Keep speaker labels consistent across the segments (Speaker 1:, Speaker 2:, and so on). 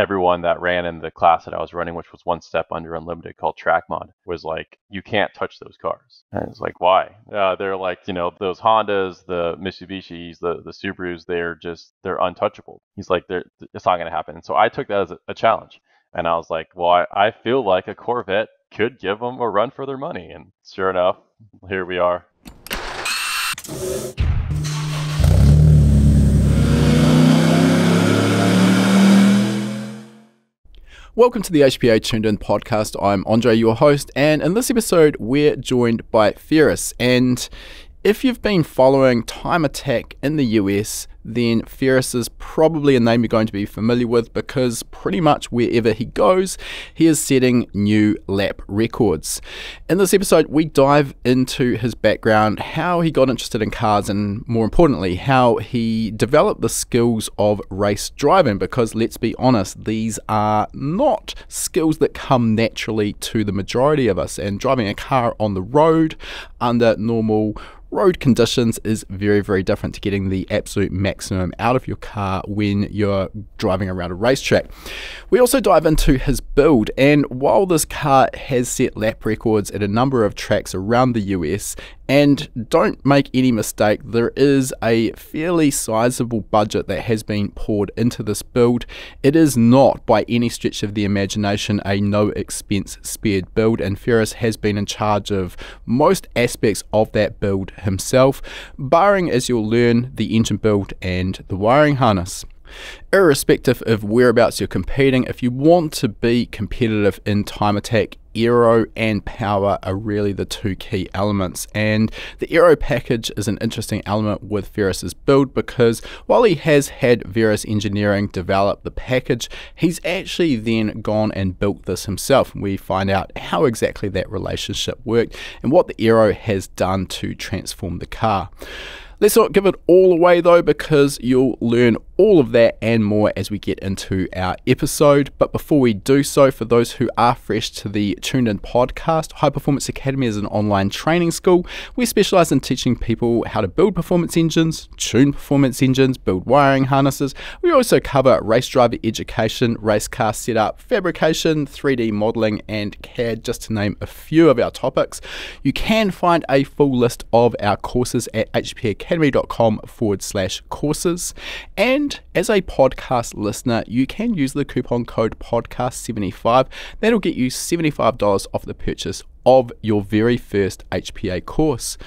Speaker 1: everyone that ran in the class that I was running, which was one step under unlimited called track mod, was like, you can't touch those cars. And it's like, why? Uh, they're like, you know, those Hondas, the Mitsubishis, the, the Subarus, they're just, they're untouchable. He's like, they're, it's not going to happen. And so I took that as a, a challenge. And I was like, well, I, I feel like a Corvette could give them a run for their money. And sure enough, here we are.
Speaker 2: Welcome to the HPA Tuned In podcast. I'm Andre, your host, and in this episode, we're joined by Feras. And if you've been following Time Attack in the US, then Feras is probably a name you're going to be familiar with because pretty much wherever he goes, he is setting new lap records. In this episode, we dive into his background, how he got interested in cars, and more importantly, how he developed the skills of race driving because let's be honest, these are not skills that come naturally to the majority of us. And driving a car on the road under normal road conditions is very, very different to getting the absolute maximum out of your car when you're driving around a racetrack. We also dive into his build, and while this car has set lap records at a number of tracks around the US, and don't make any mistake, there is a fairly sizable budget that has been poured into this build. It is not, by any stretch of the imagination, a no expense spared build, and Feras has been in charge of most aspects of that build himself, barring, as you'll learn, the engine build and the wiring harness. Irrespective of whereabouts you're competing, if you want to be competitive in time attack, aero and power are really the two key elements. And the aero package is an interesting element with Feras's build because while he has had Verus Engineering develop the package, he's actually then gone and built this himself. We find out how exactly that relationship worked and what the aero has done to transform the car. Let's not give it all away though, because you'll learn all of that and more as we get into our episode. But before we do so, for those who are fresh to the Tuned In podcast, High Performance Academy is an online training school. We specialize in teaching people how to build performance engines, tune performance engines, build wiring harnesses. We also cover race driver education, race car setup, fabrication, 3D modeling, and CAD, just to name a few of our topics. You can find a full list of our courses at HP Academy academy.com forward slash courses. And as a podcast listener, you can use the coupon code podcast75. That'll get you $75 off the purchase of your very first HPA course.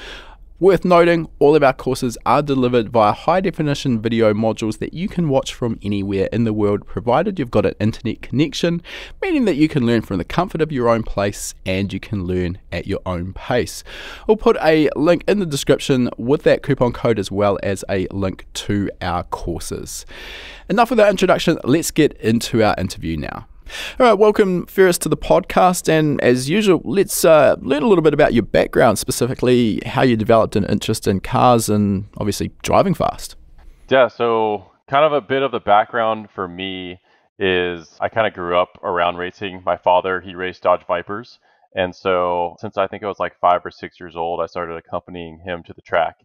Speaker 2: Worth noting, all of our courses are delivered via high definition video modules that you can watch from anywhere in the world, provided you've got an internet connection, meaning that you can learn from the comfort of your own place and you can learn at your own pace. We'll put a link in the description with that coupon code as well as a link to our courses. Enough of that introduction, let's get into our interview now. All right, welcome, Feras, to the podcast. And as usual, let's uh, learn a little bit about your background, specifically how you developed an interest in cars and obviously driving fast.
Speaker 1: Yeah, so kind of a bit of the background for me is I kind of grew up around racing. My father, he raced Dodge Vipers. And so since I think I was like five or six years old, I started accompanying him to the track.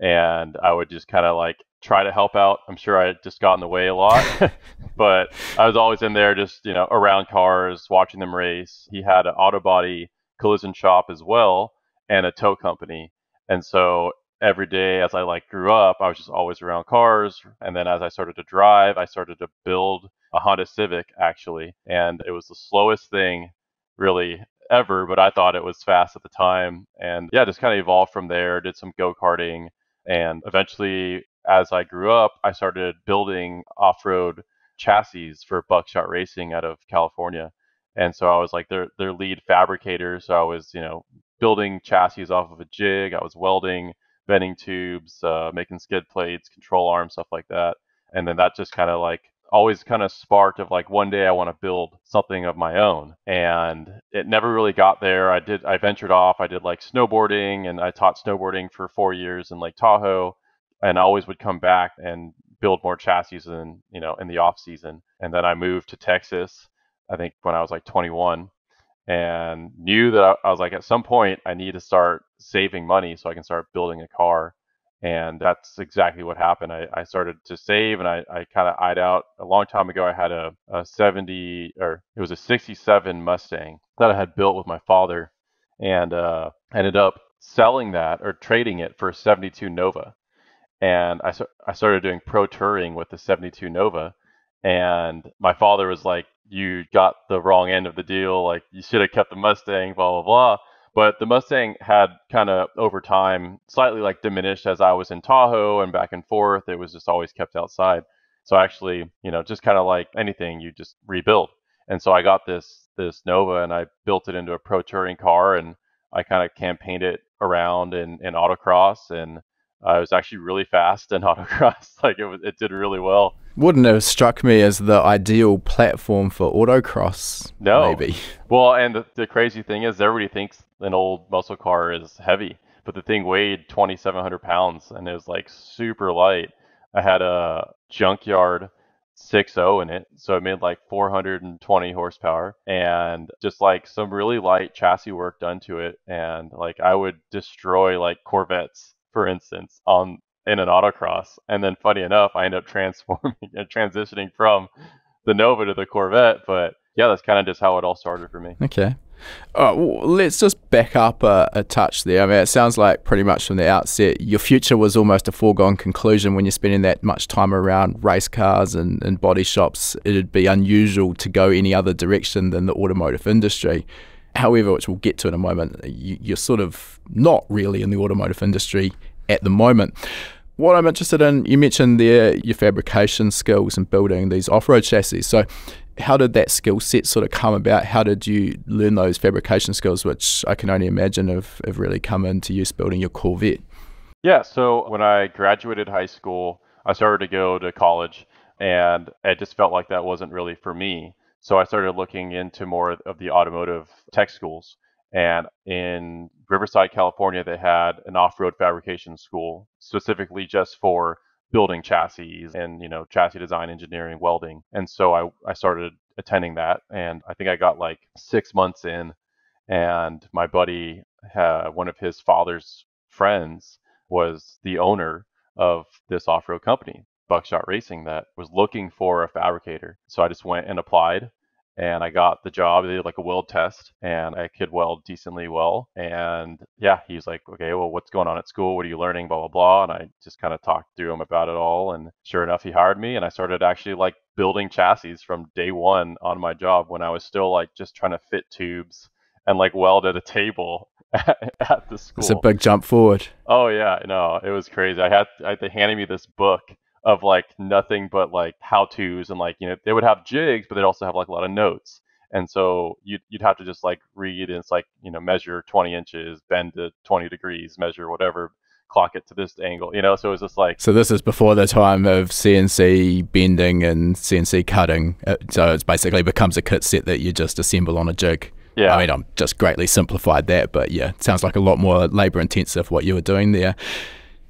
Speaker 1: And I would just kind of like try to help out. I'm sure I just got in the way a lot, but I was always in there just, you know, around cars, watching them race. He had an auto body collision shop as well and a tow company. And so every day as I like grew up, I was just always around cars. And then as I started to drive, I started to build a Honda Civic actually. And it was the slowest thing really ever, but I thought it was fast at the time. And yeah, just kind of evolved from there, did some go karting and eventually as I grew up, I started building off road chassis for Buckshot Racing out of California. And so I was like their their lead fabricator. So I was, you know, building chassis off of a jig. I was welding, bending tubes, uh, making skid plates, control arms, stuff like that. And then that just kind of like always kind of sparked of like one day I want to build something of my own. And it never really got there. I did I ventured off. I did like snowboarding and I taught snowboarding for four years in Lake Tahoe and I always would come back and build more chassis in you know in the off season. And then I moved to Texas. I think when I was like 21, and knew that I, I was like at some point I need to start saving money so I can start building a car. And that's exactly what happened. I, I started to save and I, I kind of eyed out a long time ago. I had a, a 70 or it was a 67 Mustang that I had built with my father and uh, ended up selling that or trading it for a 72 Nova. And I, I started doing pro touring with the 72 Nova. And my father was like, You got the wrong end of the deal. Like, you should have kept the Mustang, blah, blah, blah. But the Mustang had kind of over time slightly like diminished as I was in Tahoe and back and forth. It was just always kept outside. So actually, you know, just kind of like anything, you just rebuild. And so I got this this Nova and I built it into a pro touring car and I kind of campaigned it around in, in autocross and I was actually really fast in autocross. like it was, it did really well.
Speaker 2: Wouldn't have struck me as the ideal platform for autocross.
Speaker 1: No,
Speaker 2: maybe.
Speaker 1: Well, and the, the crazy thing is, everybody thinks an old muscle car is heavy, but the thing weighed 2,700 pounds and it was like super light. I had a junkyard 6.0 in it, so it made like 420 horsepower and just like some really light chassis work done to it. And like I would destroy like Corvettes, for instance, on in an autocross. And then, funny enough, I end up transforming and transitioning from the Nova to the Corvette. But yeah, that's kind of just how it all started for me.
Speaker 2: Okay. Uh, let's just back up a, a, touch there. I mean, it sounds like pretty much from the outset, your future was almost a foregone conclusion when you're spending that much time around race cars and, and body shops. It'd be unusual to go any other direction than the automotive industry. However, which we'll get to in a moment, you, you're sort of not really in the automotive industry at the moment. What I'm interested in, you mentioned there your fabrication skills and building these off road chassis. So, how did that skill set sort of come about? How did you learn those fabrication skills, which I can only imagine have, have really come into use building your Corvette?
Speaker 1: Yeah, so when I graduated high school, I started to go to college, and it just felt like that wasn't really for me. So I started looking into more of the automotive tech schools. And in Riverside, California, they had an off road fabrication school specifically just for building chassis and you know chassis design engineering welding. And so i i started attending that and i think i got like six months in and my buddy had, one of his father's friends was the owner of this off-road company buckshot racing that was looking for a fabricator. So i just went and applied and I got the job. They did like a weld test, and I could weld decently well. And yeah, he's like, okay, well, what's going on at school? What are you learning? Blah blah blah. And I just kind of talked through him about it all. And sure enough, he hired me, and I started actually like building chassis from day one on my job when I was still like just trying to fit tubes and like weld at a table at, the school.
Speaker 2: It's a big jump forward.
Speaker 1: Oh yeah, no, it was crazy. I had I, they handed me this book of like nothing but like how to's and like you know they would have jigs but they'd also have like a lot of notes. And so you'd, you'd have to just like read and it's like you know measure 20 inches bend to 20 degrees measure whatever clock it to this angle you know? So it was just like
Speaker 2: so this is before the time of cnc bending and cnc cutting uh, so it basically becomes a kit set that you just assemble on a jig.
Speaker 1: Yeah.
Speaker 2: i mean i'm just greatly simplified that but yeah it sounds like a lot more labor intensive what you were doing there.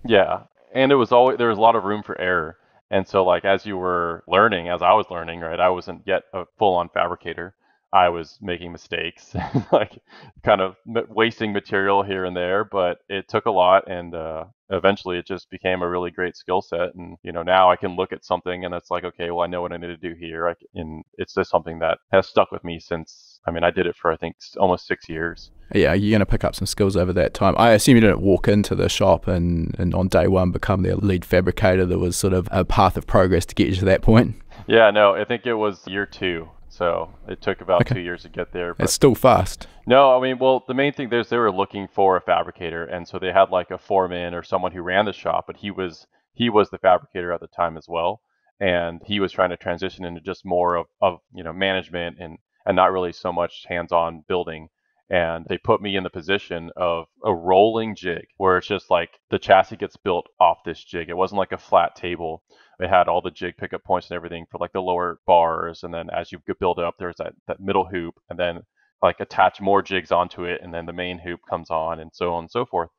Speaker 1: Yeah and it was always there was a lot of room for error. And so like as you were learning, as I was learning, right, I wasn't yet a full on fabricator. I was making mistakes, like kind of wasting material here and there, but it took a lot, and uh, eventually it just became a really great skill set. And you know, now I can look at something and it's like, okay, well, I know what I need to do here. I, and it's just something that has stuck with me since. I mean, I did it for I think almost six years.
Speaker 2: Yeah, you're going to pick up some skills over that time. I assume you didn't walk into the shop and, and on day one become their lead fabricator. There was sort of a path of progress to get you to that point.
Speaker 1: Yeah, no, I think it was year two. So it took about okay. two years to get there.
Speaker 2: But it's still fast.
Speaker 1: No, I mean, well, the main thing is they were looking for a fabricator, and so they had like a foreman or someone who ran the shop, but he was he was the fabricator at the time as well, and he was trying to transition into just more of, of you know management and and not really so much hands-on building. And they put me in the position of a rolling jig, where it's just like the chassis gets built off this jig. It wasn't like a flat table it had all the jig pickup points and everything for like the lower bars, and then as you build it up, there's that that middle hoop, and then like attach more jigs onto it, and then the main hoop comes on, and so on and so forth.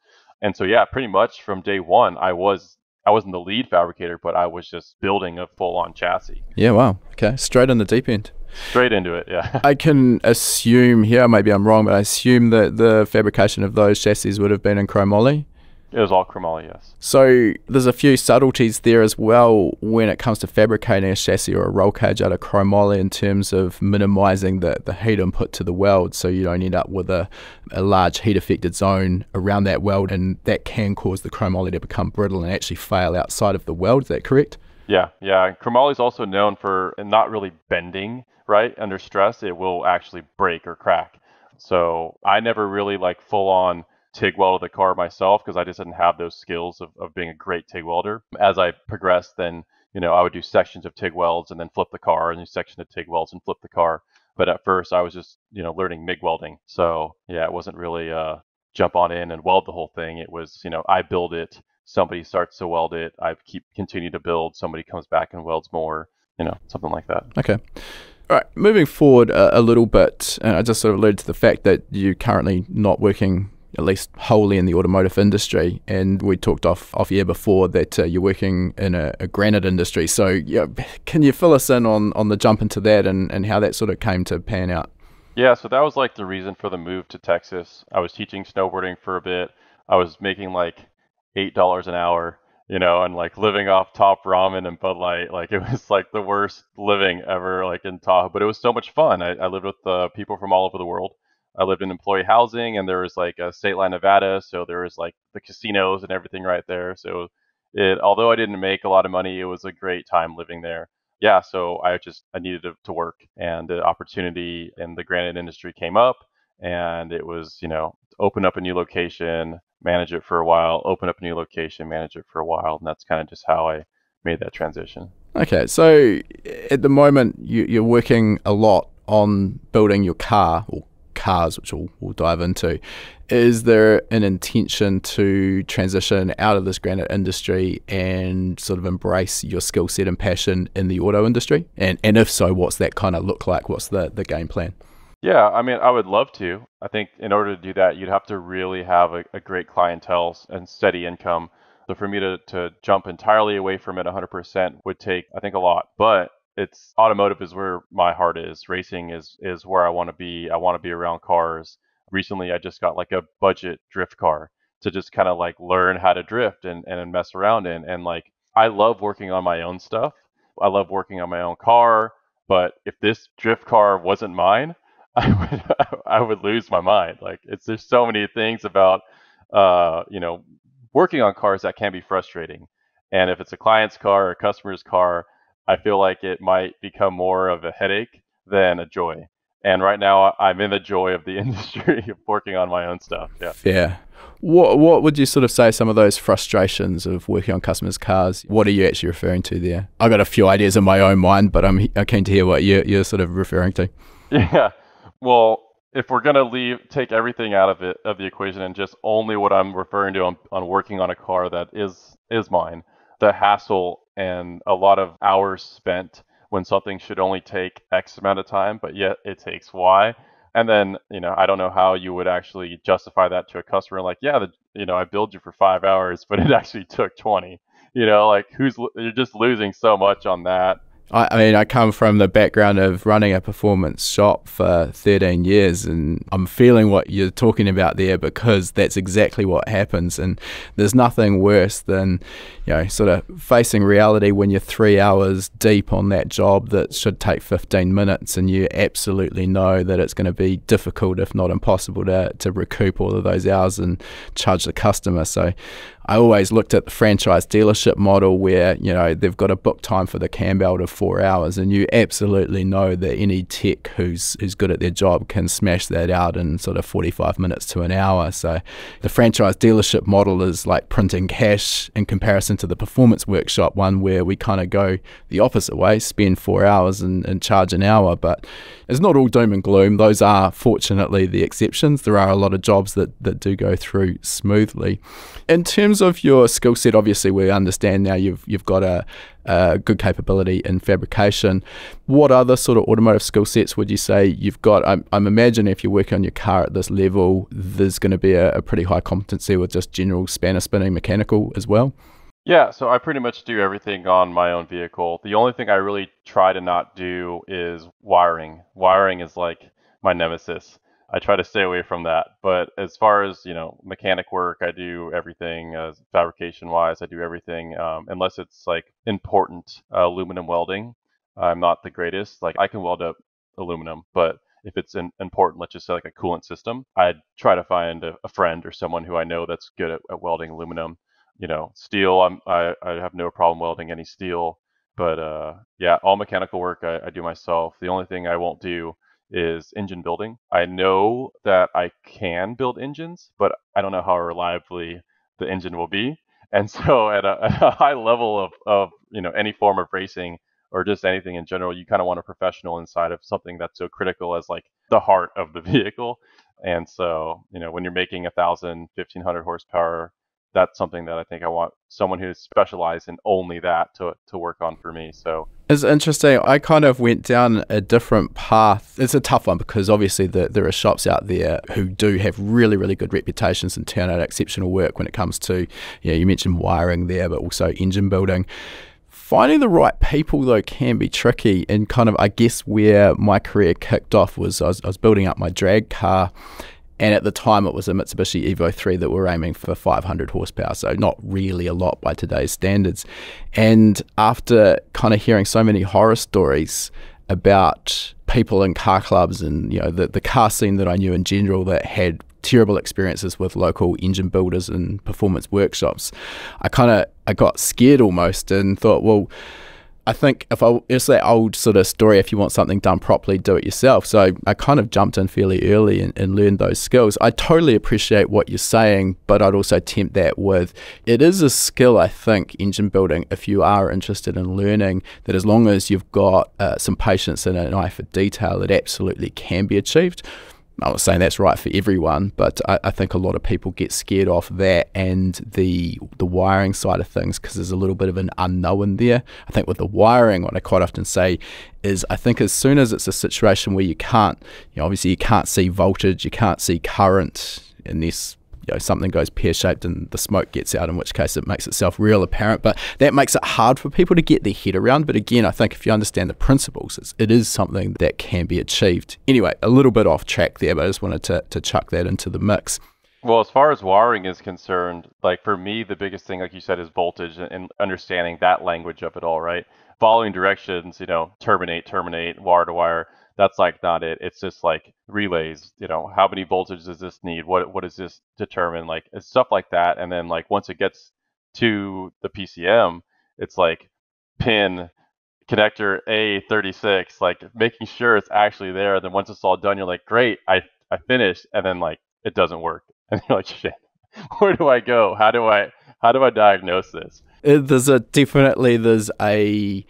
Speaker 1: And so yeah, pretty much from day one, I was I wasn't the lead fabricator, but I was just building a full on chassis.
Speaker 2: Yeah, wow. Okay, straight in the deep end.
Speaker 1: Straight into it, yeah.
Speaker 2: I can assume here, maybe I'm wrong, but I assume that the fabrication of those chassis would have been in chromoly.
Speaker 1: It was all chromoly, yes.
Speaker 2: So there's a few subtleties there as well when it comes to fabricating a chassis or a roll cage out of chromoly in terms of minimizing the, the heat input to the weld so you don't end up with a, a large heat affected zone around that weld and that can cause the chromoly to become brittle and actually fail outside of the weld. Is that correct?
Speaker 1: Yeah, yeah. Chromoly is also known for not really bending, right? Under stress, it will actually break or crack. So I never really like full on TIG weld the car myself because I just didn't have those skills of, of being a great TIG welder. As I progressed, then, you know, I would do sections of TIG welds and then flip the car and do section of TIG welds and flip the car. But at first I was just, you know, learning MIG welding. So yeah, it wasn't really uh, jump on in and weld the whole thing. It was, you know, I build it, somebody starts to weld it, I keep continue to build, somebody comes back and welds more, you know, something like that.
Speaker 2: Okay. All right, moving forward a, a little bit, uh, I just sort of alluded to the fact that you're currently not working at least wholly in the automotive industry. And we talked off off year before that uh, you're working in a, a, granite industry. So yeah, can you fill us in on, on the jump into that and, and how that sort of came to pan out?
Speaker 1: Yeah, so that was like the reason for the move to Texas. I was teaching snowboarding for a bit. I was making like eight dollars an hour, you know, and like living off top ramen and Bud Light. Like it was like the worst living ever, like in Tahoe. But it was so much fun. I, I lived with uh, people from all over the world. I lived in employee housing, and there was like a state line Nevada, so there was like the casinos and everything right there. So it, although I didn't make a lot of money, it was a great time living there. Yeah, so I just I needed to, to work, and the opportunity in the granite industry came up, and it was you know open up a new location, manage it for a while, open up a new location, manage it for a while, and that's kind of just how I made that transition.
Speaker 2: Okay, so at the moment you, you're working a lot on building your car or cars, which we'll, we'll dive into. Is there an intention to transition out of this granite industry and sort of embrace your skill set and passion in the auto industry? And and if so, what's that kind of look like? What's the, the game plan?
Speaker 1: Yeah, I mean, I would love to. I think in order to do that, you'd have to really have a, a great clientele and steady income. So for me to, to jump entirely away from it 100% would take, I think, a lot. But it's automotive is where my heart is. Racing is is where I want to be. I want to be around cars. Recently, I just got like a budget drift car to just kind of like learn how to drift and and mess around in. And like I love working on my own stuff. I love working on my own car. But if this drift car wasn't mine, I would I would lose my mind. Like it's there's so many things about uh you know working on cars that can be frustrating. And if it's a client's car or a customer's car, I feel like it might become more of a headache than a joy. And right now, I'm in the joy of the industry of working on my own stuff. Yeah.
Speaker 2: Yeah. What What would you sort of say some of those frustrations of working on customers' cars? What are you actually referring to there? I've got a few ideas in my own mind, but I'm, I'm keen to hear what you're, you're sort of referring to.
Speaker 1: Yeah. Well, if we're gonna leave, take everything out of it of the equation, and just only what I'm referring to on, on working on a car that is is mine, the hassle and a lot of hours spent when something should only take X amount of time, but yet it takes Y. And then, you know, I don't know how you would actually justify that to a customer. Like, yeah, the, you know, I billed you for five hours, but it actually took 20. You know, like who's you're just losing so much on that.
Speaker 2: I, I, mean, I come from the background of running a performance shop for 13 years, and I'm feeling what you're talking about there because that's exactly what happens. And there's nothing worse than, you know, sort of facing reality when you're three hours deep on that job that should take 15 minutes, and you absolutely know that it's going to be difficult, if not impossible, to, to recoup all of those hours and charge the customer. So I always looked at the franchise dealership model where, you know, they've got a book time for the cam belt of four hours and you absolutely know that any tech who's who's good at their job can smash that out in sort of 45 minutes to an hour. So the franchise dealership model is like printing cash in comparison to the performance workshop one where we kind of go the opposite way, spend four hours and, and charge an hour. But it's not all doom and gloom. Those are fortunately the exceptions. There are a lot of jobs that, that do go through smoothly. In terms of your skill set, obviously we understand now you've you've got a, a good capability in fabrication. What other sort of automotive skill sets would you say you've got? I'm, I'm imagining if you're working on your car at this level, there's going to be a, a pretty high competency with just general spanner spinning mechanical as well.
Speaker 1: Yeah, so I pretty much do everything on my own vehicle. The only thing I really try to not do is wiring. Wiring is like my nemesis. I try to stay away from that. But as far as you know, mechanic work, I do everything. Uh, fabrication wise, I do everything um, unless it's like important uh, aluminum welding. I'm not the greatest. Like I can weld up aluminum, but if it's in, important, let's just say like a coolant system, I'd try to find a, a friend or someone who I know that's good at, at welding aluminum. You know, steel, I'm, I, I have no problem welding any steel. But uh, yeah, all mechanical work I, I do myself. The only thing I won't do is engine building. I know that I can build engines, but I don't know how reliably the engine will be. And so at a, at a high level of, of you know any form of racing, or just anything in general, you kind of want a professional inside of something that's so critical as like the heart of the vehicle. And so, you know, when you're making a thousand, fifteen hundred horsepower, that's something that I think I want someone who's specialized in only that to to work on for me. So
Speaker 2: it's interesting. I kind of went down a different path. It's a tough one because obviously the, there are shops out there who do have really, really good reputations and turn out exceptional work when it comes to, you know, you mentioned wiring there, but also engine building finding the right people though can be tricky and kind of i guess where my career kicked off was I, was I was, building up my drag car and at the time it was a mitsubishi evo 3 that we're aiming for 500 horsepower so not really a lot by today's standards. And after kind of hearing so many horror stories about people in car clubs and you know the, the car scene that i knew in general that had terrible experiences with local engine builders and performance workshops, I kind of I got scared almost and thought, well, I think if I it's that old sort of story, if you want something done properly, do it yourself. So I kind of jumped in fairly early and, and, learned those skills. I totally appreciate what you're saying, but I'd also tempt that with it is a skill, I think, engine building, if you are interested in learning, that as long as you've got uh, some patience and an eye for detail, it absolutely can be achieved. I'm not saying that's right for everyone, but I, I, think a lot of people get scared off that and the the wiring side of things because there's a little bit of an unknown there. I think with the wiring, what I quite often say is I think as soon as it's a situation where you can't, you know, obviously you can't see voltage, you can't see current unless you know, something goes pear shaped and the smoke gets out, in which case it makes itself real apparent. But that makes it hard for people to get their head around. But again, I think if you understand the principles, it is something that can be achieved. Anyway, a little bit off track there, but I just wanted to, to chuck that into the mix.
Speaker 1: Well, as far as wiring is concerned, like for me, the biggest thing, like you said, is voltage and understanding that language of it all, right? Following directions, you know, terminate, terminate, wire to wire that's like not it. It's just like relays. You know, how many voltage does this need? What what does this determine? Like stuff like that. And then like once it gets to the PCM, it's like pin connector A36, like making sure it's actually there. Then once it's all done, you're like, great, I I finished. And then like it doesn't work, and you're like, shit, where do I go? How do I how do I diagnose this?
Speaker 2: Uh, there's a definitely there's a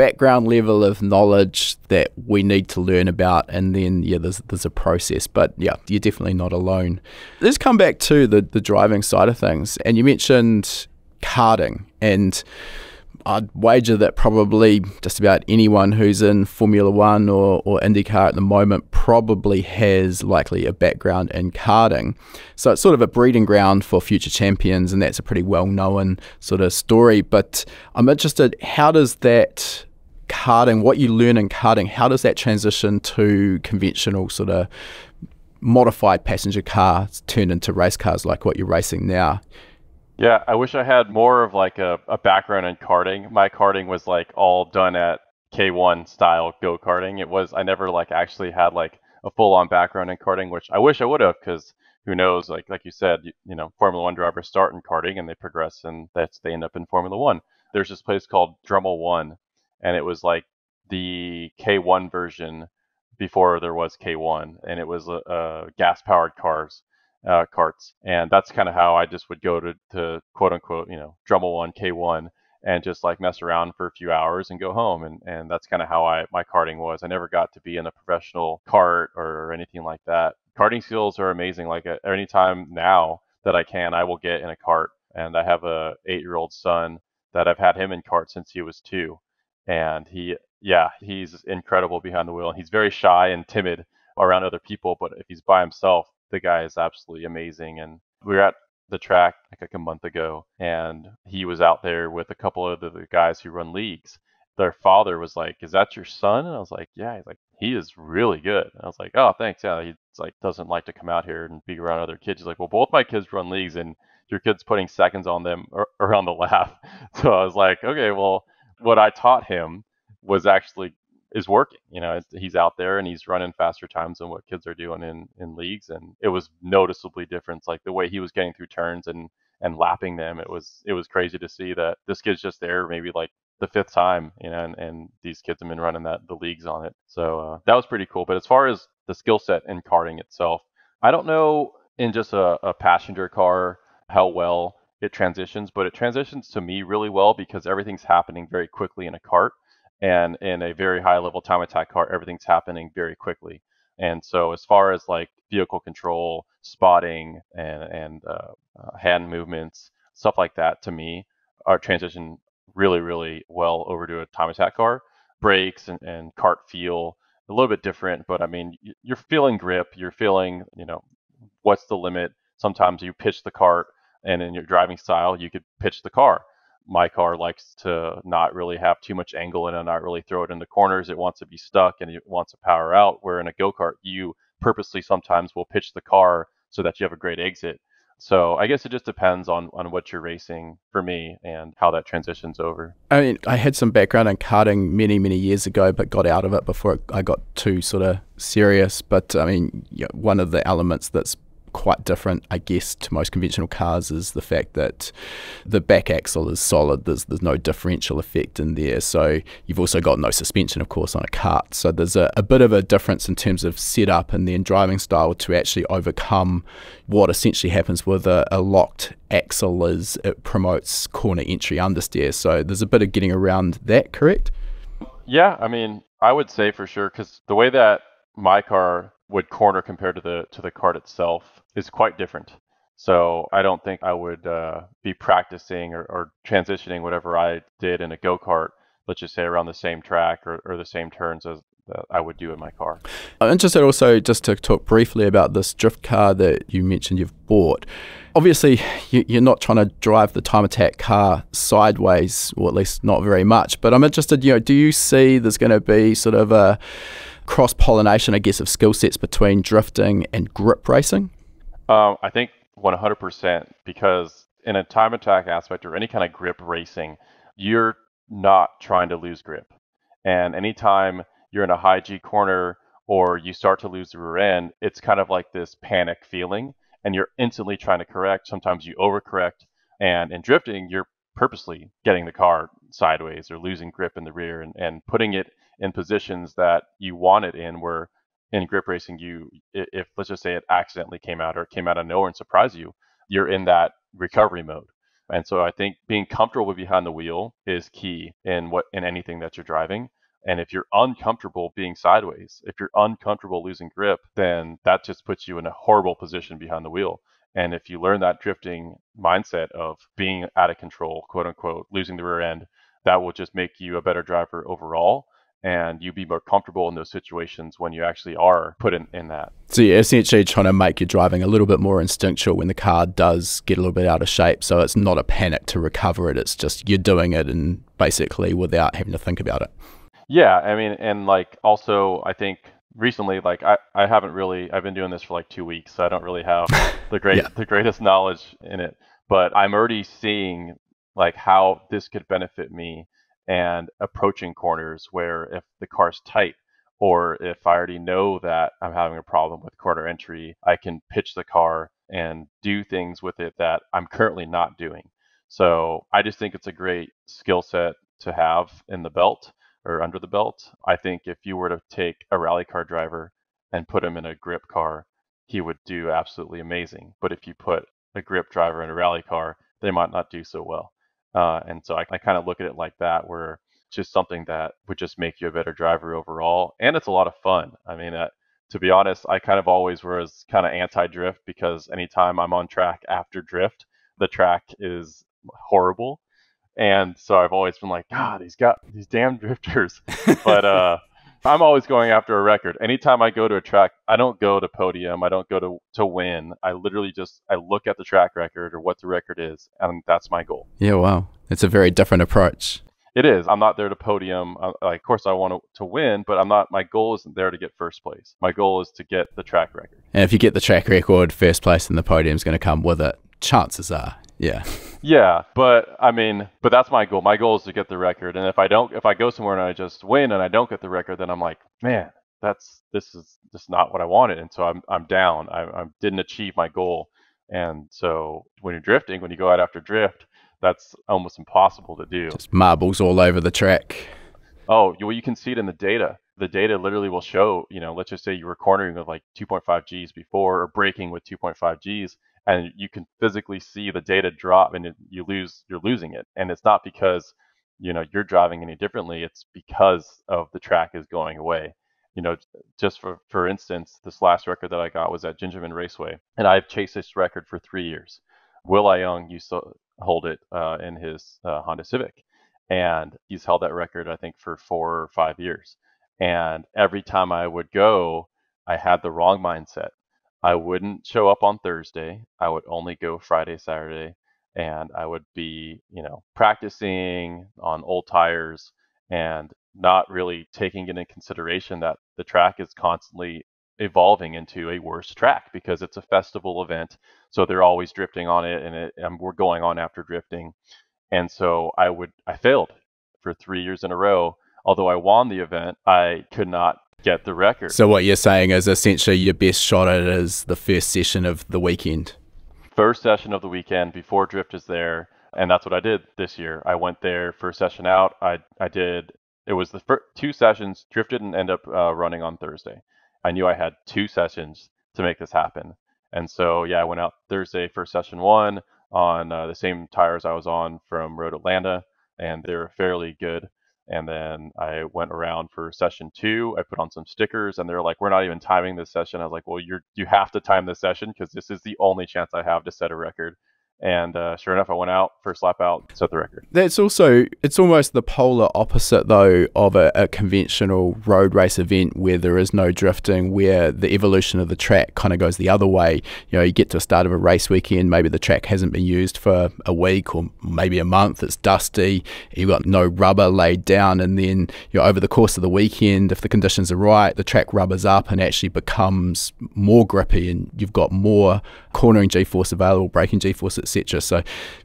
Speaker 2: background level of knowledge that we need to learn about and then yeah there's there's a process but yeah you're definitely not alone let's come back to the the driving side of things and you mentioned karting and I'd wager that probably just about anyone who's in Formula One or, or IndyCar at the moment probably has likely a background in karting. So it's sort of a breeding ground for future champions, and that's a pretty well known sort of story. But I'm interested, how does that karting, what you learn in karting, how does that transition to conventional sort of modified passenger cars turned into race cars like what you're racing now?
Speaker 1: Yeah, I wish I had more of like a, a background in karting. My karting was like all done at K1 style go karting. It was I never like actually had like a full on background in karting, which I wish I would have because who knows? Like like you said, you, you, know, Formula One drivers start in karting and they progress and that's they end up in Formula One. There's this place called Dremel One and it was like the K1 version before there was K1, and it was uh, uh gas powered cars. Uh, carts, and that's kind of how I just would go to, to quote unquote, you know, Dremel One K1, and just like mess around for a few hours and go home. And, and that's kind of how I my karting was. I never got to be in a professional cart or anything like that. Karting skills are amazing. Like at any time now that I can, I will get in a cart. And I have a eight year old son that I've had him in cart since he was two and he yeah he's incredible behind the wheel he's very shy and timid around other people but if he's by himself the guy is absolutely amazing and we were at the track like a month ago and he was out there with a couple of the guys who run leagues. Their father was like is that your son? And i was like yeah. He's like he is really good. And i was like oh thanks. Yeah he, like doesn't like to come out here and be around other kids. He's like, well, both my kids run leagues, and your kid's putting seconds on them around the lap. So I was like, okay, well, what I taught him was actually is working. You know, he's out there and he's running faster times than what kids are doing in in leagues, and it was noticeably different. Like the way he was getting through turns and and lapping them, it was it was crazy to see that this kid's just there maybe like the fifth time, you know, and, and these kids have been running that the leagues on it. So uh, that was pretty cool. But as far as the skill set in karting itself, I don't know in just a, a passenger car how well it transitions, but it transitions to me really well because everything's happening very quickly in a cart. And in a very high level time attack car, everything's happening very quickly. And so, as far as like vehicle control, spotting, and and uh, uh, hand movements, stuff like that, to me, are transition really, really well over to a time attack car. Brakes and, and kart feel a little bit different, but I mean, you're feeling grip, you're feeling, you know, what's the limit. Sometimes you pitch the kart, and in your driving style, you could pitch the car my car likes to not really have too much angle in not really throw it in the corners. It wants to be stuck and it wants to power out. Where in a go kart, you purposely sometimes will pitch the car so that you have a great exit. So I guess it just depends on, on what you're racing for me and how that transitions over.
Speaker 2: I mean, I had some background in karting many, many years ago, but got out of it before I got too sort of serious. But I mean, one of the elements that's quite different, I guess, to most conventional cars is the fact that the back axle is solid. There's there's no differential effect in there. So you've also got no suspension, of course, on a cart. So there's a, a bit of a difference in terms of setup and then driving style to actually overcome what essentially happens with a, a locked axle is it promotes corner entry understeer. So there's a bit of getting around that, correct?
Speaker 1: Yeah, I mean, I would say for sure because the way that my car would corner compared to the to the kart itself is quite different. So I don't think I would uh, be practicing or, or, transitioning whatever I did in a go kart, let's just say around the same track or, or the same turns as I would do in my car.
Speaker 2: I'm interested also just to talk briefly about this drift car that you mentioned you've bought. Obviously, you, are not trying to drive the time attack car sideways, or at least not very much. But I'm interested, you know, do you see there's going to be sort of a cross pollination, I guess, of skill sets between drifting and grip racing?
Speaker 1: Um, I think 100% because in a time attack aspect or any kind of grip racing, you're not trying to lose grip. And anytime you're in a high G corner or you start to lose the rear end, it's kind of like this panic feeling and you're instantly trying to correct. Sometimes you overcorrect. And in drifting, you're purposely getting the car sideways or losing grip in the rear and, and putting it in positions that you want it in where in grip racing you if let's just say it accidentally came out or it came out of nowhere and surprised you you're in that recovery mode. And so i think being comfortable behind the wheel is key in what in anything that you're driving. And if you're uncomfortable being sideways if you're uncomfortable losing grip then that just puts you in a horrible position behind the wheel. And if you learn that drifting mindset of being out of control quote unquote losing the rear end that will just make you a better driver overall and you be more comfortable in those situations when you actually are put in, in that.
Speaker 2: So you're essentially trying to make your driving a little bit more instinctual when the car does get a little bit out of shape. So it's not a panic to recover it. It's just you're doing it and basically without having to think about it.
Speaker 1: Yeah, I mean, and like also, I think recently, like I, I haven't really, I've been doing this for like two weeks, so I don't really have the great, yeah. the greatest knowledge in it. But I'm already seeing like how this could benefit me and approaching corners where if the car's tight or if I already know that I'm having a problem with corner entry, I can pitch the car and do things with it that I'm currently not doing. So I just think it's a great skill set to have in the belt or under the belt. I think if you were to take a rally car driver and put him in a grip car, he would do absolutely amazing. But if you put a grip driver in a rally car, they might not do so well. Uh, and so I, I kind of look at it like that, where it's just something that would just make you a better driver overall. And it's a lot of fun. I mean, uh, to be honest, I kind of always was kind of anti drift because anytime I'm on track after drift, the track is horrible. And so I've always been like, God, he's got these damn drifters. but uh, I'm always going after a record. Anytime I go to a track, I don't go to podium. I don't go to to win. I literally just I look at the track record or what the record is, and that's my goal.
Speaker 2: Yeah, wow, it's a very different approach.
Speaker 1: It is. I'm not there to podium. Uh, like, of course, I want to, to win, but I'm not. My goal isn't there to get first place. My goal is to get the track record.
Speaker 2: And if you get the track record, first place in the podium is going to come with it. Chances are, yeah.
Speaker 1: Yeah, but I mean, but that's my goal. My goal is to get the record. And if I don't, if I go somewhere and I just win and I don't get the record, then I'm like, man, that's this is just not what I wanted. And so I'm I'm down. I, I didn't achieve my goal. And so when you're drifting, when you go out after drift, that's almost impossible to do.
Speaker 2: Just marbles all over the track.
Speaker 1: Oh, well, you can see it in the data. The data literally will show, you know, let's just say you were cornering with like 2.5 Gs before or braking with 2.5 Gs, and you can physically see the data drop and you lose, you're losing it. And it's not because, you know, you're driving any differently. It's because of the track is going away. You know, just for for instance, this last record that I got was at Gingerman Raceway, and I've chased this record for three years. Will Leong used to hold it uh, in his uh, Honda Civic, and he's held that record I think for four or five years. And every time I would go, I had the wrong mindset. I wouldn't show up on Thursday. I would only go Friday, Saturday, and I would be, you know, practicing on old tires and not really taking into consideration that the track is constantly evolving into a worse track because it's a festival event. So they're always drifting on it, and, it, and we're going on after drifting. And so I would I failed for three years in a row. Although I won the event, I could not get the record.
Speaker 2: So what you're saying is essentially your best shot at it is the first session of the weekend.
Speaker 1: First session of the weekend before drift is there, and that's what I did this year. I went there first session out. I I did it was the first two sessions. Drift didn't end up uh, running on Thursday. I knew I had two sessions to make this happen. And so, yeah, I went out Thursday for session one on uh, the same tires I was on from Road Atlanta, and they were fairly good. And then I went around for session two. I put on some stickers, and they're like, "We're not even timing this session." I was like, "Well, you're you have to time this session because this is the only chance I have to set a record." And uh, sure enough, I went out first lap out, set the record.
Speaker 2: That's also it's almost the polar opposite though of a, a, conventional road race event where there is no drifting, where the evolution of the track kind of goes the other way. You know, you get to a start of a race weekend, maybe the track hasn't been used for a week or maybe a month. It's dusty, you've got no rubber laid down, and then you know over the course of the weekend, if the conditions are right, the track rubbers up and actually becomes more grippy, and you've got more cornering G-force available, braking G-force etc. So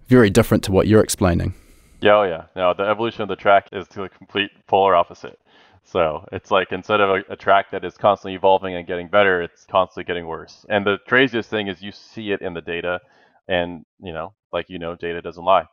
Speaker 2: very different to what you're explaining.
Speaker 1: Yeah, oh yeah. No, the evolution of the track is to a complete polar opposite. So it's like instead of a, a, track that is constantly evolving and getting better, it's constantly getting worse. And the craziest thing is you see it in the data, and you know, like you know, data doesn't lie.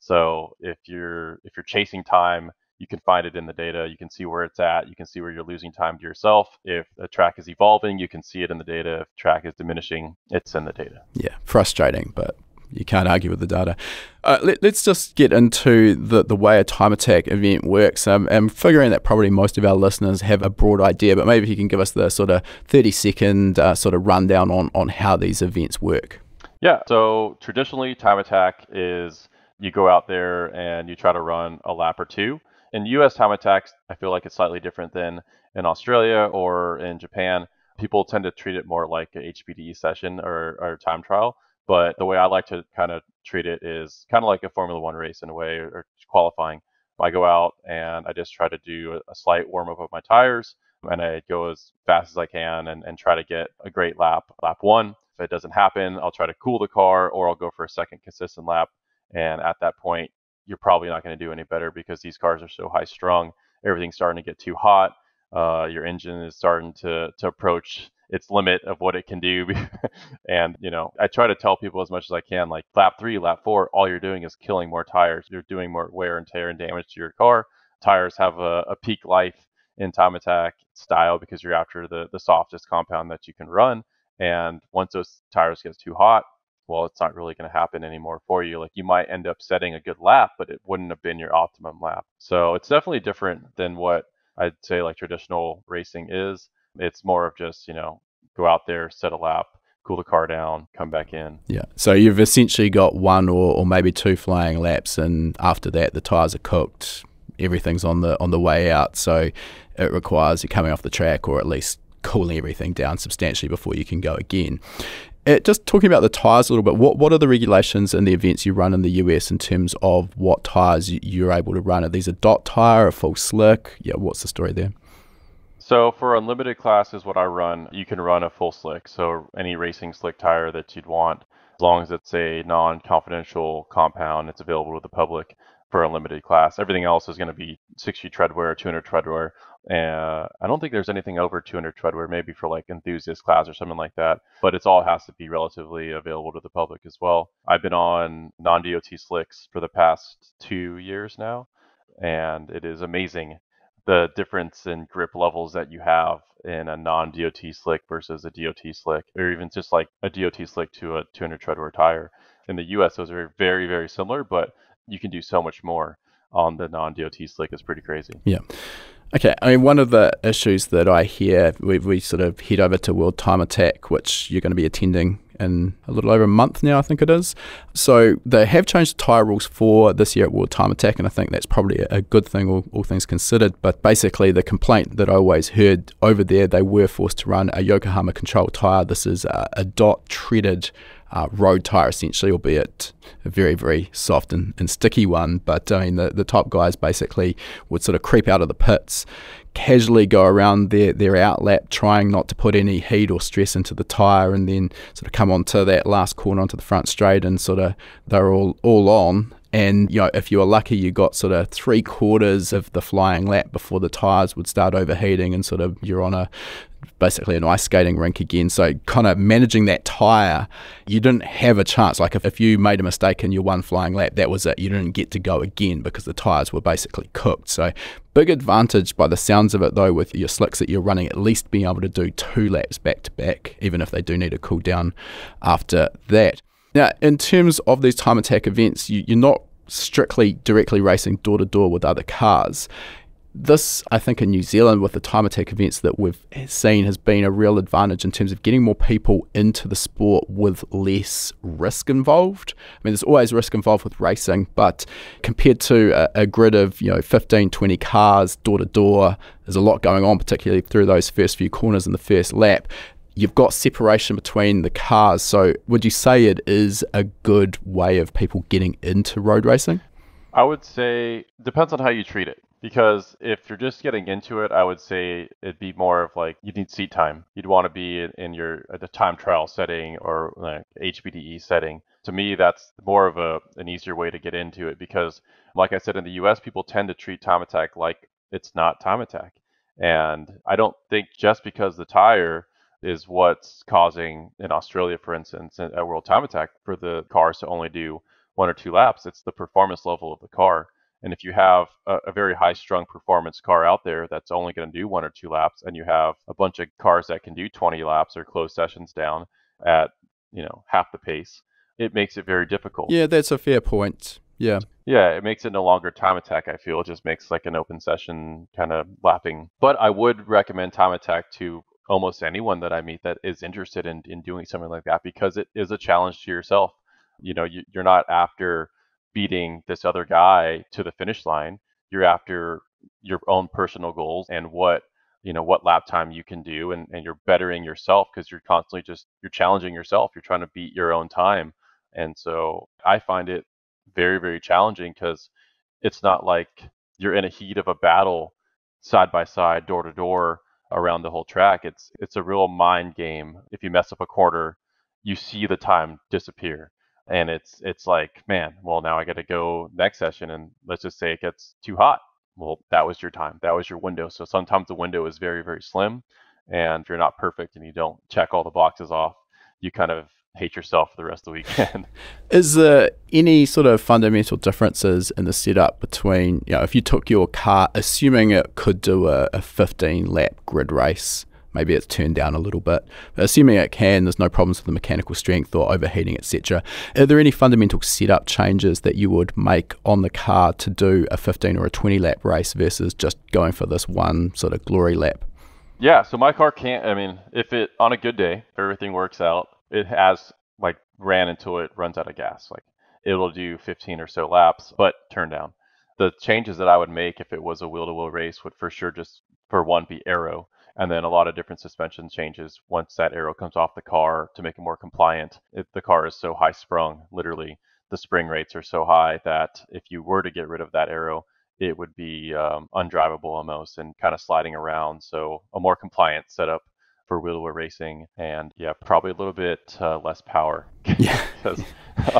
Speaker 1: So if you're if you're chasing time you can find it in the data. You can see where it's at. You can see where you're losing time to yourself. If a track is evolving, you can see it in the data. If track is diminishing, it's in the data.
Speaker 2: Yeah, frustrating, but you can't argue with the data. Uh, let, us just get into the, the way a time attack event works. Um, I'm figuring that probably most of our listeners have a broad idea, but maybe if you can give us the sort of 30 second uh, sort of rundown on, on how these events work.
Speaker 1: Yeah, so traditionally, time attack is you go out there and you try to run a lap or two in US time attacks, I feel like it's slightly different than in Australia or in Japan. People tend to treat it more like a HPDE session or, or time trial. But the way I like to kind of treat it is kind of like a Formula One race in a way, or, qualifying. I go out and I just try to do a, a slight warm up of my tires, and I go as fast as I can and, and try to get a great lap, lap one. If it doesn't happen, I'll try to cool the car, or I'll go for a second consistent lap. And at that point, you're probably not going to do any better because these cars are so high strung. Everything's starting to get too hot. Uh, your engine is starting to to approach its limit of what it can do. and you know, I try to tell people as much as I can, like lap three, lap four, all you're doing is killing more tires. You're doing more wear and tear and damage to your car. Tires have a, a peak life in time attack style because you're after the the softest compound that you can run. And once those tires get too hot, well, it's not really going to happen anymore for you. Like you might end up setting a good lap, but it wouldn't have been your optimum lap. So it's definitely different than what I'd say like traditional racing is. It's more of just, you know, go out there, set a lap, cool the car down, come back in.
Speaker 2: Yeah. So you've essentially got one or, or maybe two flying laps and after that the tires are cooked, everything's on the on the way out. So it requires you coming off the track or at least cooling everything down substantially before you can go again Uh, just talking about the tyres a little bit, what, what are the regulations and the events you run in the US in terms of what tyres you're able to run? Are these a dot tyre, a full slick? Yeah, what's the story there?
Speaker 1: So for unlimited classes, what I run, you can run a full slick. So any racing slick tire that you'd want, as long as it's a non-confidential compound, it's available to the public for a limited class. Everything else is going to be 60 treadwear, 200 treadwear. And I don't think there's anything over 200 treadwear, maybe for like enthusiast class or something like that. But it's all has to be relatively available to the public as well. I've been on non-DOT slicks for the past two years now, and it is amazing the difference in grip levels that you have in a non-DOT slick versus a DOT slick, or even just like a DOT slick to a 200 treadwear tire. In the US, those are very, very similar, but you can do so much more on the non-DOT slick. It's pretty crazy.
Speaker 2: Yeah. Okay, I mean, one of the issues that I hear, we, we sort of head over to World Time Attack, which you're going to be attending in a little over a month now, I think it is. So they have changed the tyre rules for this year at World Time Attack, and I think that's probably a good thing, all, all things considered. But basically, the complaint that I always heard over there, they were forced to run a Yokohama control tyre. This is a, a dot treaded uh, road tire essentially, albeit a very, very soft and, and sticky one. But I mean, the, the top guys basically would sort of creep out of the pits, casually go around their, their outlap, trying not to put any heat or stress into the tire, and then sort of come onto that last corner onto the front straight, and sort of they're all all on. And you know, if you were lucky, you got sort of three quarters of the flying lap before the tires would start overheating, and sort of you're on a basically an ice skating rink again. So kind of managing that tire, you didn't have a chance. Like if, if you made a mistake in your one flying lap, that was it. You didn't get to go again because the tires were basically cooked. So big advantage by the sounds of it though with your slicks that you're running, at least being able to do two laps back to back, even if they do need to cool down after that. Now, in terms of these time attack events, you, you're not strictly directly racing door to door with other cars this, I think, in New Zealand with the time attack events that we've seen has been a real advantage in terms of getting more people into the sport with less risk involved. I mean, there's always risk involved with racing, but compared to a, a grid of, you know, 15, 20 cars door to door, there's a lot going on, particularly through those first few corners in the first lap. You've got separation between the cars. So, would you say it is a good way of people getting into road racing?
Speaker 1: I would say depends on how you treat it. Because if you're just getting into it, I would say it'd be more of like you need seat time. You'd want to be in your the time trial setting or like HPDE setting. To me, that's more of a an easier way to get into it because, like I said, in the U.S., people tend to treat time attack like it's not time attack, and I don't think just because the tire is what's causing in Australia, for instance, at World Time Attack, for the cars to only do one or two laps. It's the performance level of the car. And if you have a, a very high strung performance car out there that's only going to do one or two laps, and you have a bunch of cars that can do 20 laps or close sessions down at you know half the pace, it makes it very difficult.
Speaker 2: Yeah, that's a fair point. Yeah.
Speaker 1: Yeah, it makes it no longer time attack, I feel. It just makes like an open session kind of lapping. But I would recommend time attack to almost anyone that I meet that is interested in, in doing something like that because it is a challenge to yourself. You know, you, you're not after beating this other guy to the finish line. You're after your own personal goals and what you know what lap time you can do and, and you're bettering yourself because you're constantly just you're challenging yourself you're trying to beat your own time. And so i find it very very challenging because it's not like you're in a heat of a battle side by side door to door around the whole track. It's it's a real mind game. If you mess up a corner you see the time disappear and it's it's like man well now i got to go next session and let's just say it gets too hot. Well that was your time. That was your window. So sometimes the window is very very slim and if you're not perfect and you don't check all the boxes off you kind of hate yourself for the rest of the weekend.
Speaker 2: Is there any sort of fundamental differences in the setup between you know if you took your car assuming it could do a, a 15 lap grid race maybe it's turned down a little bit. But assuming it can, there's no problems with the mechanical strength or overheating, etc. Are there any fundamental setup changes that you would make on the car to do a 15 or a 20 lap race versus just going for this one sort of glory lap?
Speaker 1: Yeah, so my car can't. I mean, if it on a good day, everything works out, it has like ran until it runs out of gas. Like it'll do 15 or so laps, but turn down. The changes that I would make if it was a wheel to wheel race would for sure just for one be aero and then a lot of different suspension changes once that aero comes off the car to make it more compliant. If the car is so high sprung, literally, the spring rates are so high that if you were to get rid of that aero, it would be um, undrivable almost and kind of sliding around. So a more compliant setup for wheel to wheel racing, and yeah, probably a little bit uh, less power.
Speaker 2: Yeah,
Speaker 1: because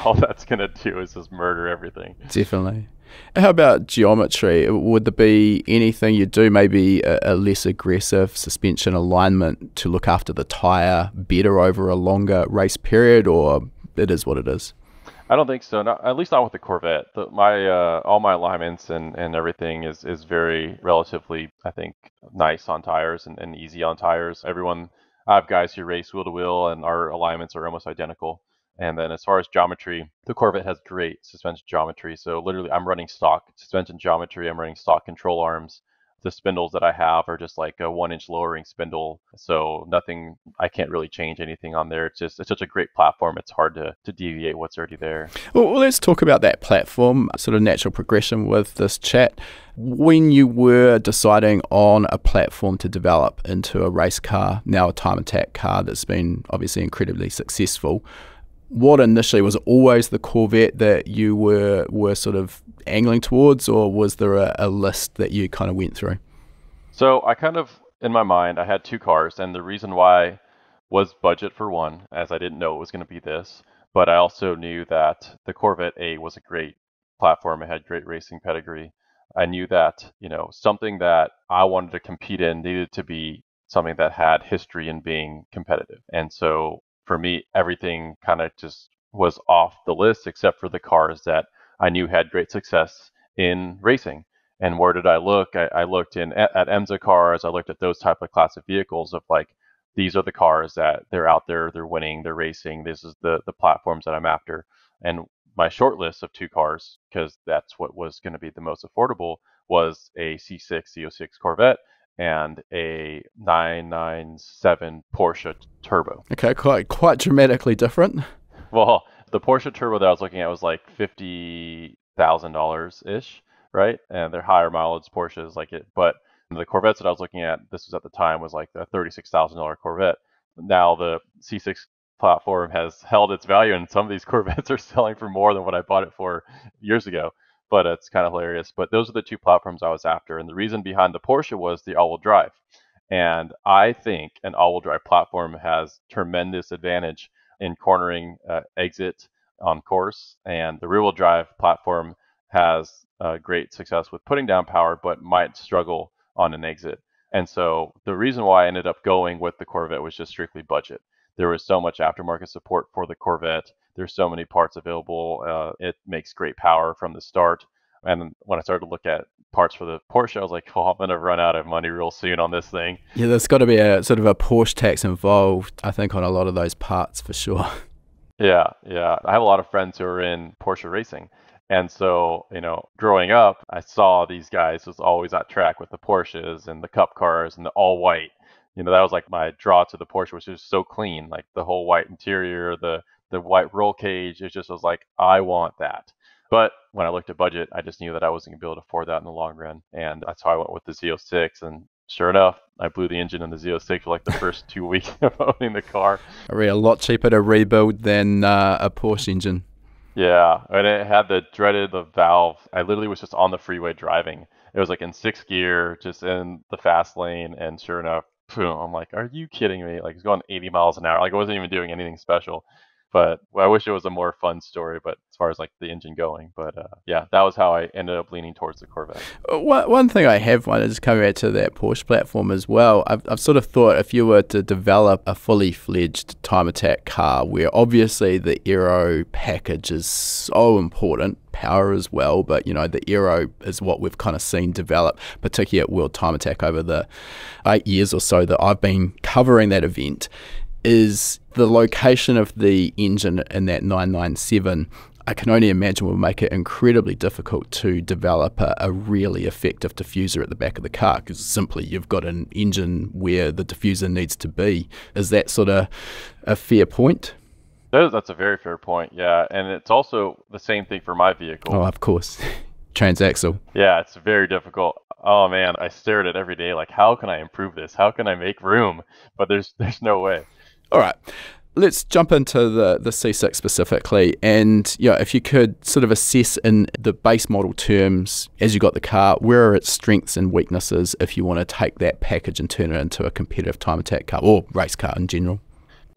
Speaker 1: all that's gonna do is just murder everything.
Speaker 2: Definitely. How about geometry? Would there be anything you'd do, maybe a, a, less aggressive suspension alignment to look after the tyre better over a longer race period, or it is what it is?
Speaker 1: I don't think so. Not, at least not with the Corvette. The, my uh, all my alignments and, and everything is, is very relatively, I think, nice on tires and, and easy on tires. Everyone, I have guys who race wheel to wheel, and our alignments are almost identical. And then as far as geometry, the Corvette has great suspension geometry. So literally, I'm running stock suspension geometry. I'm running stock control arms the spindles that I have are just like a one inch lowering spindle. So nothing, I can't really change anything on there. It's just, it's such a great platform. It's hard to, to deviate what's already there.
Speaker 2: Well, let's talk about that platform, sort of natural progression with this chat. When you were deciding on a platform to develop into a race car, now a time attack car that's been obviously incredibly successful, what initially was always the Corvette that you were were sort of angling towards, or was there a, a list that you kind of went through?
Speaker 1: So I kind of in my mind I had two cars, and the reason why was budget for one, as I didn't know it was going to be this, but I also knew that the Corvette A was a great platform. It had great racing pedigree. I knew that you know something that I wanted to compete in needed to be something that had history in being competitive, and so for me, everything kind of just was off the list except for the cars that I knew had great success in racing. And where did I look? I, I looked in at, at IMSA cars. I looked at those type of class of vehicles of like these are the cars that they're out there, they're winning, they're racing. This is the the platforms that I'm after. And my short list of two cars, because that's what was going to be the most affordable, was a C6 Z06 Corvette and a 997 Porsche Turbo.
Speaker 2: Okay, quite quite dramatically different.
Speaker 1: Well, the Porsche Turbo that I was looking at was like fifty thousand dollars ish, right? And they're higher mileage Porsches like it, but the Corvettes that I was looking at, this was at the time was like a thirty-six thousand dollar Corvette. Now the C6 platform has held its value, and some of these Corvettes are selling for more than what I bought it for years ago but it's kind of hilarious. But those are the two platforms I was after. And the reason behind the Porsche was the all wheel drive. And I think an all wheel drive platform has tremendous advantage in cornering uh, exit on course. And the rear wheel drive platform has uh, great success with putting down power, but might struggle on an exit. And so the reason why I ended up going with the Corvette was just strictly budget. There was so much aftermarket support for the Corvette there's so many parts available. Uh, it makes great power from the start. And when I started to look at parts for the Porsche, I was like, "Oh, I'm gonna run out of money real soon on this thing."
Speaker 2: Yeah, there's got to be a sort of a Porsche tax involved, I think, on a lot of those parts for sure.
Speaker 1: Yeah, yeah. I have a lot of friends who are in Porsche racing. And so, you know, growing up, I saw these guys was always at track with the Porsches and the cup cars and the all white. You know, that was like my draw to the Porsche, which was so clean, like the whole white interior, the the white roll cage. It just was like, I want that. But when I looked at budget, I just knew that I wasn't going to be able to afford that in the long run. And that's how I went with the Z06. And sure enough, I blew the engine in the Z06 for like the first two weeks of owning the car.
Speaker 2: A lot cheaper to rebuild than uh, a Porsche engine.
Speaker 1: Yeah, and it had the dreaded the valve. I literally was just on the freeway driving. It was like in sixth gear, just in the fast lane, and sure enough, boom, I'm like, are you kidding me? Like it's going 80 miles an hour. Like I wasn't even doing anything special but I wish it was a more fun story. But as far as like the engine going, but uh, yeah, that was how I ended up leaning towards the Corvette.
Speaker 2: Uh, one, one thing I have wanted is coming back to that Porsche platform as well. I've, I've sort of thought if you were to develop a fully fledged time attack car, where obviously the aero package is so important, power as well, but you know the aero is what we've kind of seen develop, particularly at World Time Attack over the eight years or so that I've been covering that event is the location of the engine in that 997 I can only imagine will make it incredibly difficult to develop a, a, really effective diffuser at the back of the car because simply you've got an engine where the diffuser needs to be. Is that sort of a fair point?
Speaker 1: That is, that's a very fair point, yeah. And it's also the same thing for my vehicle.
Speaker 2: Oh, of course. transaxle.
Speaker 1: Yeah, it's very difficult. Oh man, I stare at it every day. Like, how can I improve this? How can I make room? But there's there's no way.
Speaker 2: All right. Let's jump into the, the C6 specifically. And yeah, if you could sort of assess in the base model terms as you got the car, where are its strengths and weaknesses if you want to take that package and turn it into a competitive time attack car or race car in general?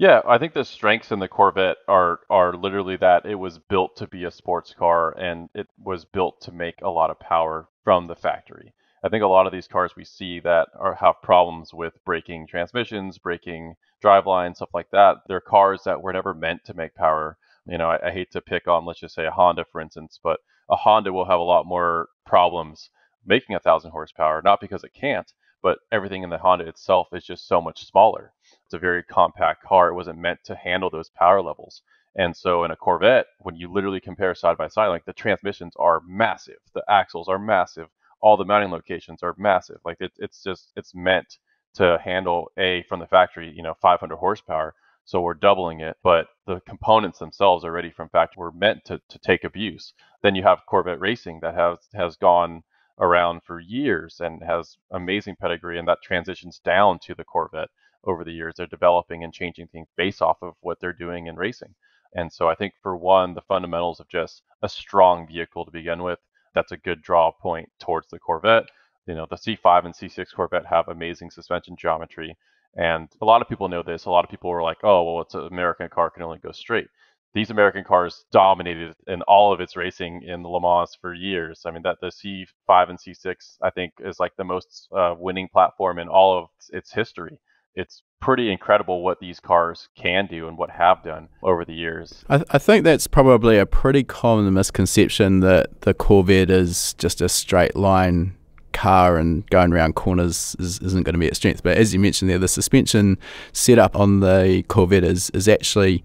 Speaker 1: Yeah, I think the strengths in the Corvette are are literally that it was built to be a sports car and it was built to make a lot of power from the factory. I think a lot of these cars we see that are have problems with breaking transmissions, breaking driveline, stuff like that. They're cars that were never meant to make power. You know, I, I hate to pick on, let's just say a Honda, for instance, but a Honda will have a lot more problems making a thousand horsepower, not because it can't, but everything in the Honda itself is just so much smaller. It's a very compact car. It wasn't meant to handle those power levels. And so in a Corvette, when you literally compare side by side, like the transmissions are massive, the axles are massive, all the mounting locations are massive. Like it, it's just it's meant to handle a from the factory, you know, 500 horsepower. So we're doubling it, but the components themselves already from factory were meant to, to take abuse. Then you have Corvette Racing that has has gone around for years and has amazing pedigree, and that transitions down to the Corvette over the years. They're developing and changing things based off of what they're doing in racing. And so I think for one, the fundamentals of just a strong vehicle to begin with, that's a good draw point towards the Corvette. You know, the C5 and C6 Corvette have amazing suspension geometry. And a lot of people know this. A lot of people were like, oh, well, it's an American car, can only go straight. These American cars dominated in all of its racing in Le Mans for years. I mean, that the C5 and C6, I think, is like the most uh, winning platform in all of its history it's pretty incredible what these cars can do and what have done over the years.
Speaker 2: I, th- I, think that's probably a pretty common misconception that the Corvette is just a straight line car and going around corners is, not going to be its strength. But as you mentioned there, the suspension setup on the Corvette is, is actually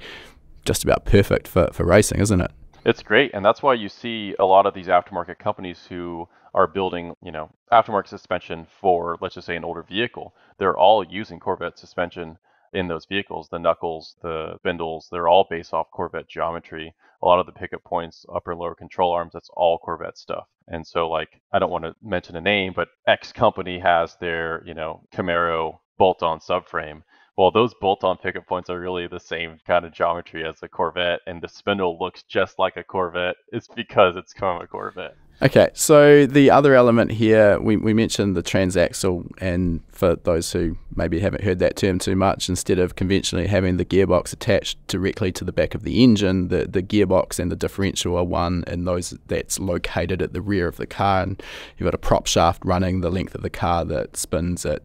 Speaker 2: just about perfect for, for racing, isn't it?
Speaker 1: It's great, and that's why you see a lot of these aftermarket companies who are building, you know, aftermarket suspension for, let's just say, an older vehicle. They're all using Corvette suspension in those vehicles. The knuckles, the spindles, they're all based off Corvette geometry. A lot of the pickup points, upper and lower control arms, that's all Corvette stuff. And so, like, I don't want to mention a name, but X company has their, you know, Camaro bolt-on subframe. Well, those bolt-on pickup points are really the same kind of geometry as the Corvette, and the spindle looks just like a Corvette. It's because it's from a Corvette.
Speaker 2: Okay, so the other element here, we, we mentioned the transaxle, and for those who maybe haven't heard that term too much, instead of conventionally having the gearbox attached directly to the back of the engine, the, the gearbox and the differential are one, and those that's located at the rear of the car, and you've got a prop shaft running the length of the car that spins at,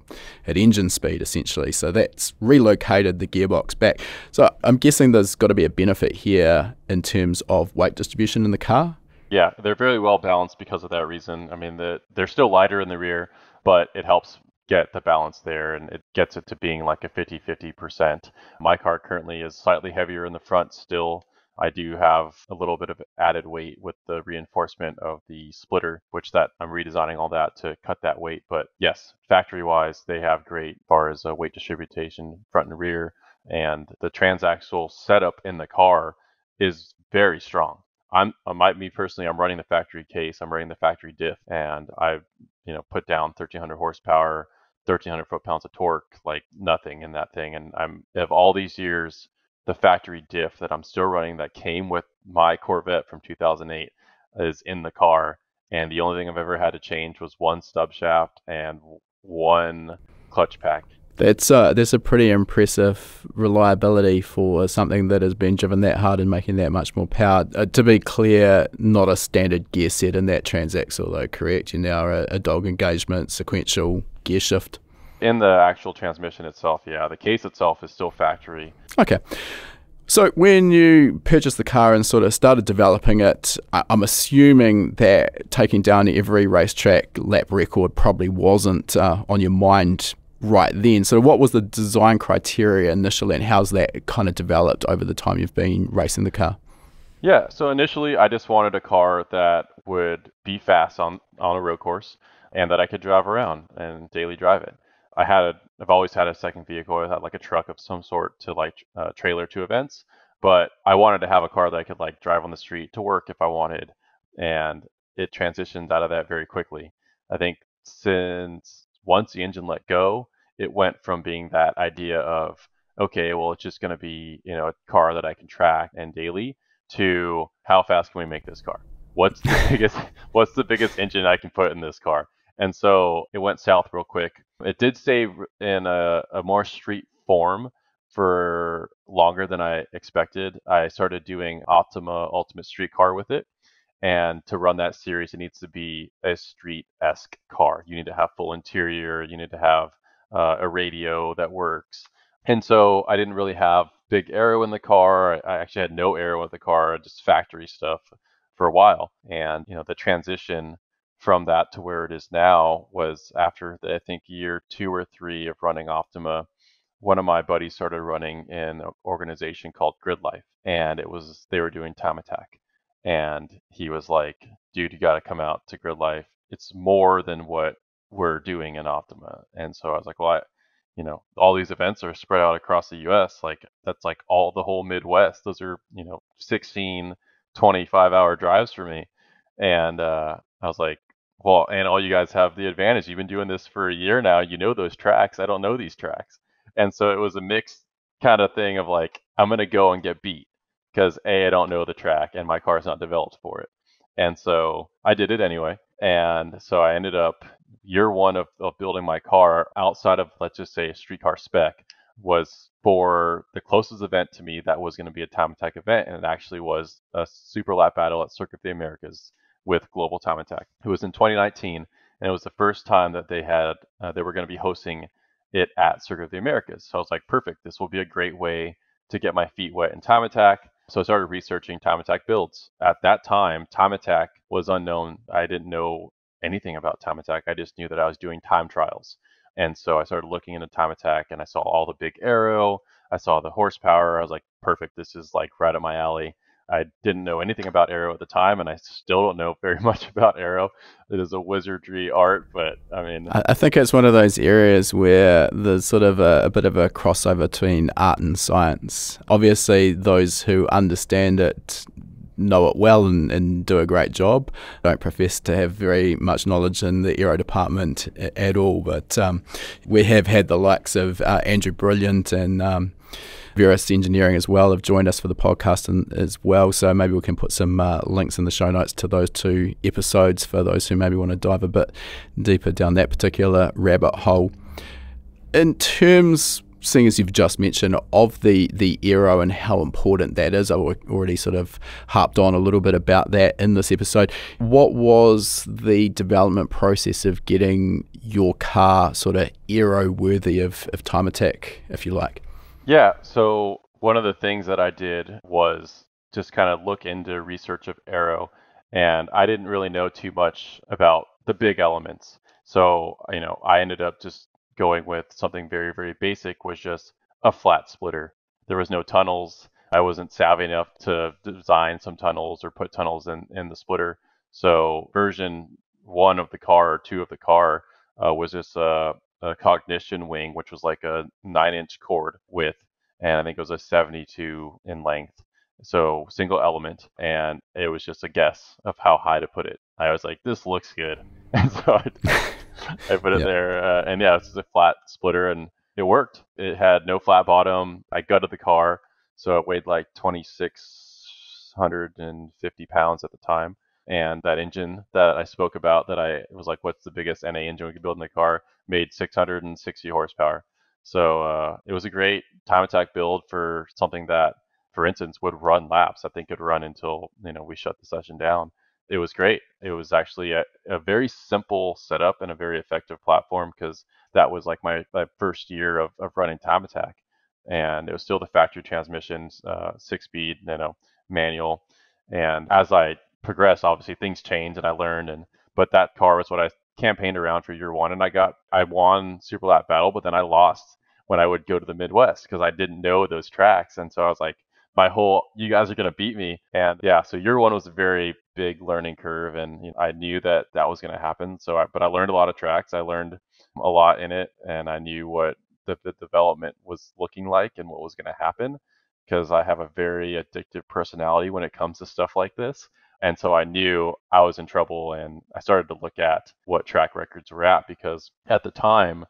Speaker 2: at engine speed essentially. So that's relocated the gearbox back. So I'm guessing there's got to be a benefit here in terms of weight distribution in the car.
Speaker 1: Yeah, they're very well balanced because of that reason. I mean, the, they're still lighter in the rear, but it helps get the balance there and it gets it to being like a 50 50%. My car currently is slightly heavier in the front still. I do have a little bit of added weight with the reinforcement of the splitter, which that I'm redesigning all that to cut that weight. But yes, factory wise, they have great as far as uh, weight distribution front and rear. And the transaxle setup in the car is very strong. I'm uh, I might me personally, I'm running the factory case, I'm running the factory diff, and I've you know put down 1300 horsepower, 1300 foot pounds of torque, like nothing in that thing. And I'm of all these years, the factory diff that I'm still running that came with my Corvette from 2008 is in the car, and the only thing I've ever had to change was one stub shaft and one clutch pack
Speaker 2: that's uh, that's a pretty impressive reliability for something that has been driven that hard and making that much more power. Uh, to be clear, not a standard gear set in that transaxle, though. Correct? You now a, a dog engagement sequential gear shift.
Speaker 1: In the actual transmission itself, yeah, the case itself is still factory.
Speaker 2: Okay. So when you purchased the car and sort of started developing it, I'm assuming that taking down every racetrack lap record probably wasn't uh, on your mind right then. So, what was the design criteria initially, and how's that kind of developed over the time you've been racing the car?
Speaker 1: Yeah, so initially I just wanted a car that would be fast on, on a road course and that I could drive around and daily drive it. I had a, I've always had a second vehicle. I had like a truck of some sort to like uh, trailer to events, but I wanted to have a car that I could like drive on the street to work if I wanted. And it transitioned out of that very quickly. I think since once the engine let go, it went from being that idea of okay, well, it's just going to be you know a car that I can track and daily to how fast can we make this car? What's the biggest what's the biggest engine I can put in this car? And so it went south real quick. It did stay in a, a more street form for longer than I expected. I started doing Optima Ultimate Street Car with it. And to run that series, it needs to be a street esque car. You need to have full interior, you need to have uh, a radio that works. And so I didn't really have big aero in the car. I actually had no aero with the car, just factory stuff for a while. And, you know, the transition from that to where it is now was after the, I think year two or three of running Optima. One of my buddies started running in an organization called Grid Life, and it was they were doing time attack, and he was like, "Dude, you got to come out to Grid Life. It's more than what we're doing in Optima." And so I was like, "Well, I, you know, all these events are spread out across the U.S. Like that's like all the whole Midwest. Those are you know 16, 25 hour drives for me." And uh, I was like, well, and all you guys have the advantage. You've been doing this for a year now. You know those tracks. I don't know these tracks. And so it was a mixed kind of thing of like, I'm to go and get beat because A, I don't know the track and my car's not developed for it. And so I did it anyway. And so I ended up year one of, of building my car outside of, let's just say, a streetcar spec was for the closest event to me that was going to be a time attack event. And it actually was a super lap battle at Circuit of the Americas with Global Time Attack. It was in 2019, and it was the first time that they had uh, they were going to be hosting it at Circuit of the Americas. So I was like, perfect. This will be a great way to get my feet wet in Time Attack. So I started researching Time Attack builds. At that time, Time Attack was unknown. I didn't know anything about Time Attack. I just knew that I was doing time trials. And so I started looking into Time Attack and I saw all the big aero. I saw the horsepower. I was like, perfect. This is like right up my alley. I didn't know anything about aero at the time, and I still don't know very much about aero. It is a wizardry art, but I mean,
Speaker 2: I think it's one of those areas where there's sort of a, a, bit of a crossover between art and science. Obviously, those who understand it know it well and, and do a great job. I don't profess to have very much knowledge in the aero department at all, but um, we have had the likes of uh, Andrew Brilliant and um, Verus Engineering as well have joined us for the podcast and, as well. So maybe we can put some uh, links in the show notes to those two episodes for those who maybe want to dive a bit deeper down that particular rabbit hole. In terms, seeing as you've just mentioned, of the the aero and how important that is, I've already sort of harped on a little bit about that in this episode. What was the development process of getting your car sort of aero worthy of, of time attack, if you like?
Speaker 1: Yeah. So one of the things that I did was just kind of look into research of aero, and I didn't really know too much about the big elements. So you know, I ended up just going with something very very basic, was just a flat splitter. There was no tunnels. I wasn't savvy enough to design some tunnels or put tunnels in in the splitter. So version one of the car or two of the car uh, was just a, a cognition wing, which was like a nine inch chord width, and I think it was a 72 in length. So single element, and it was just a guess of how high to put it. I was like, this looks good, and so I, I put it yeah. there, uh, and yeah, it's just a flat splitter, and it worked. It had no flat bottom. I gutted the car, so it weighed like 2,650 pounds at the time and that engine that I spoke about that I was like, what's the biggest NA engine we could build in the car? Made 660 horsepower. So uh, it was a great time attack build for something that, for instance, would run laps. I think could run until you know we shut the session down. It was great. It was actually a, a very simple setup and a very effective platform because that was like my, my first year of, of running time attack, and it was still the factory transmissions, uh, six speed, you know, manual. And as I progress, obviously things change and I learned. And but that car was what I campaigned around for year one, and I got I won Super Lap Battle, but then I lost when I would go to the Midwest because I didn't know those tracks, and so I was like, my whole you guys are gonna beat me, and yeah, so year one was a very big learning curve, and you know, I knew that that was gonna happen. So, I, but I learned a lot of tracks. I learned a lot in it, and I knew what the, the development was looking like and what was going to happen because I have a very addictive personality when it comes to stuff like this. And so I knew I was in trouble and I started to look at what track records were at because at the time,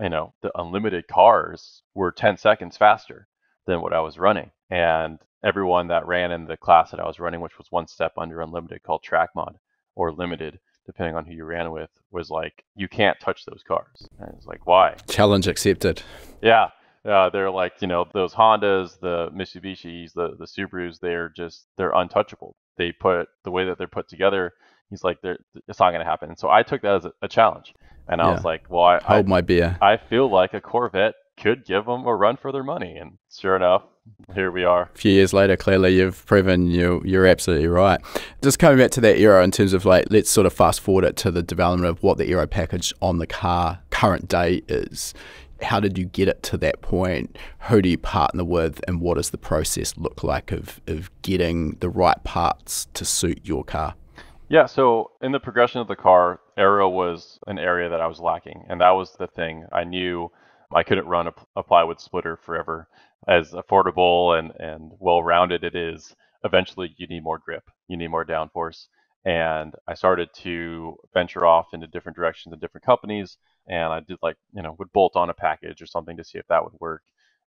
Speaker 1: you know, the unlimited cars were 10 seconds faster than what I was running. And everyone that ran in the class that I was running, which was one step under unlimited called track mod or limited, depending on who you ran with, was like, you can't touch those cars. And it's like, why?
Speaker 2: Challenge accepted.
Speaker 1: Yeah. Uh, they're like, you know, those Hondas, the Mitsubishis, the, the Subarus, they're just, they're untouchable. They put the way that they're put together, he's like, it's not going to happen. So I took that as a, a challenge. And I was like, well, I
Speaker 2: hold I, my beer.
Speaker 1: I feel like a Corvette could give them a run for their money. And sure enough, here we are.
Speaker 2: A few years later, clearly you've proven you you're absolutely right. Just coming back to that era in terms of like, let's sort of fast forward it to the development of what the aero package on the car current day is. How did you get it to that point? Who do you partner with, and what does the process look like of, of getting the right parts to suit your car?
Speaker 1: Yeah, so in the progression of the car, aero was an area that I was lacking, and that was the thing. I knew I couldn't run a, a plywood splitter forever. As affordable and, and well rounded it is, eventually you need more grip, you need more downforce. And I started to venture off into different directions and different companies. And I did like, you know, would bolt on a package or something to see if that would work.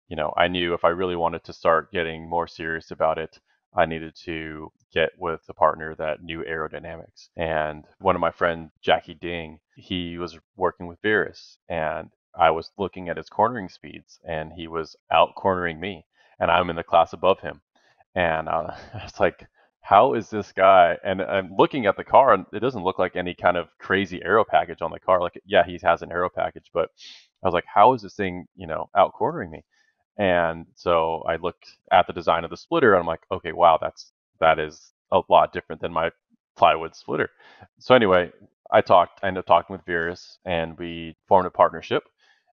Speaker 1: You know, I knew if I really wanted to start getting more serious about it, I needed to get with a partner that knew aerodynamics. And one of my friends, Jackie Ding, he was working with Verus and I was looking at his cornering speeds and he was out cornering me and I'm in the class above him. And uh, I was like, how is this guy? And I'm looking at the car and it doesn't look like any kind of crazy aero package on the car. Like, yeah, he has an aero package, but I was like, how is this thing, you know, out cornering me? And so I looked at the design of the splitter and I'm like, okay, wow, that's that is a lot different than my plywood splitter. So anyway, I talked, I ended up talking with Verus and we formed a partnership.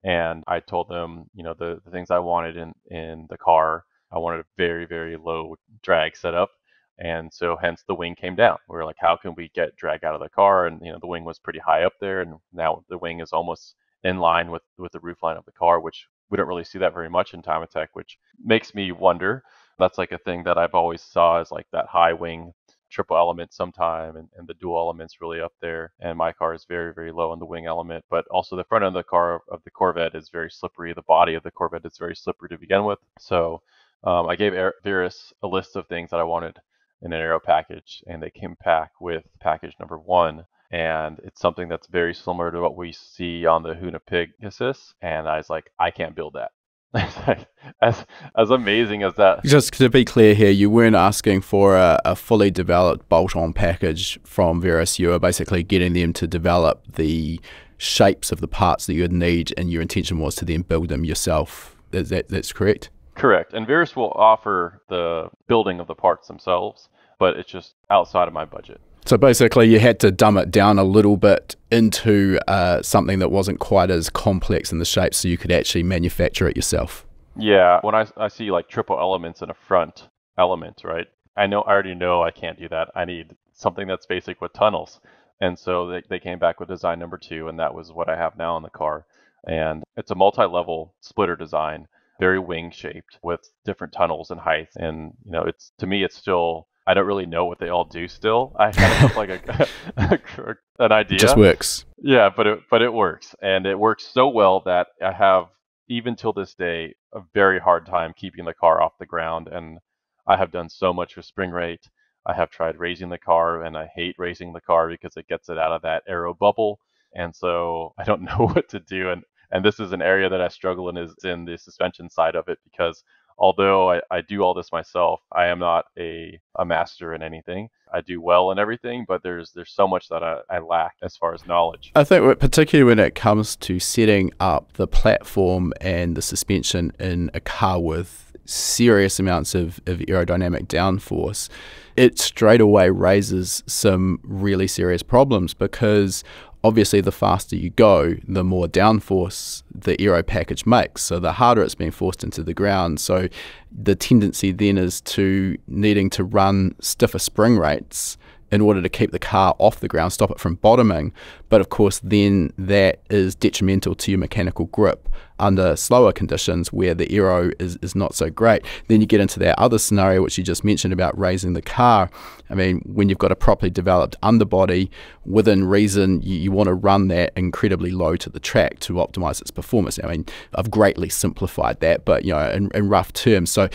Speaker 1: And I told them, you know, the, the things I wanted in, in the car. I wanted a very, very low drag setup. And so hence the wing came down. We were like, how can we get drag out of the car? And you know, the wing was pretty high up there, and now the wing is almost in line with with the roof line of the car, which we don't really see that very much in Time Attack, which makes me wonder. That's like a thing that I've always saw as like that high wing triple element sometime and, and the dual elements really up there. And my car is very, very low on the wing element, but also the front end of the car of the Corvette is very slippery. The body of the Corvette is very slippery to begin with. So um, I gave Verus a list of things that I wanted in an aero package, and they came back with package number one, and it's something that's very similar to what we see on the Hoonipigasus. And I was like, I can't build that. as as amazing as that.
Speaker 2: Just to be clear here, you weren't asking for a, a fully developed bolt-on package from Verus. You were basically getting them to develop the shapes of the parts that you would need, and your intention was to then build them yourself. Is that that's correct?
Speaker 1: Correct. And Verus will offer the building of the parts themselves, but it's just outside of my budget.
Speaker 2: So basically, you had to dumb it down a little bit into uh, something that wasn't quite as complex in the shape so you could actually manufacture it yourself.
Speaker 1: Yeah. When I, I see like triple elements in a front element, right? I know I already know I can't do that. I need something that's basic with tunnels. And so they, they came back with design number two, and that was what I have now in the car. And it's a multi level splitter design, very wing shaped with different tunnels and heights. And, you know, it's to me, it's still I don't really know what they all do still. I have like a, an idea. It
Speaker 2: just works.
Speaker 1: Yeah, but it but it works, and it works so well that I have even till this day a very hard time keeping the car off the ground. And I have done so much with spring rate. I have tried raising the car, and I hate raising the car because it gets it out of that aero bubble. And so I don't know what to do. And and this is an area that I struggle in is in the suspension side of it because although I, I do all this myself, I am not a, a master in anything. I do well in everything, but there's there's so much that I, I lack as far as knowledge.
Speaker 2: I think particularly when it comes to setting up the platform and the suspension in a car with serious amounts of, of aerodynamic downforce, it straight away raises some really serious problems because obviously the faster you go, the more downforce the aero package makes. So the harder it's being forced into the ground. So the tendency then is to needing to run stiffer spring rates in order to keep the car off the ground, stop it from bottoming. But of course, then that is detrimental to your mechanical grip under slower conditions where the aero is, is not so great. Then you get into that other scenario, which you just mentioned about raising the car. I mean, when you've got a properly developed underbody, within reason, you, you want to run that incredibly low to the track to optimize its performance. I mean, I've greatly simplified that, but you know, in, in rough terms. So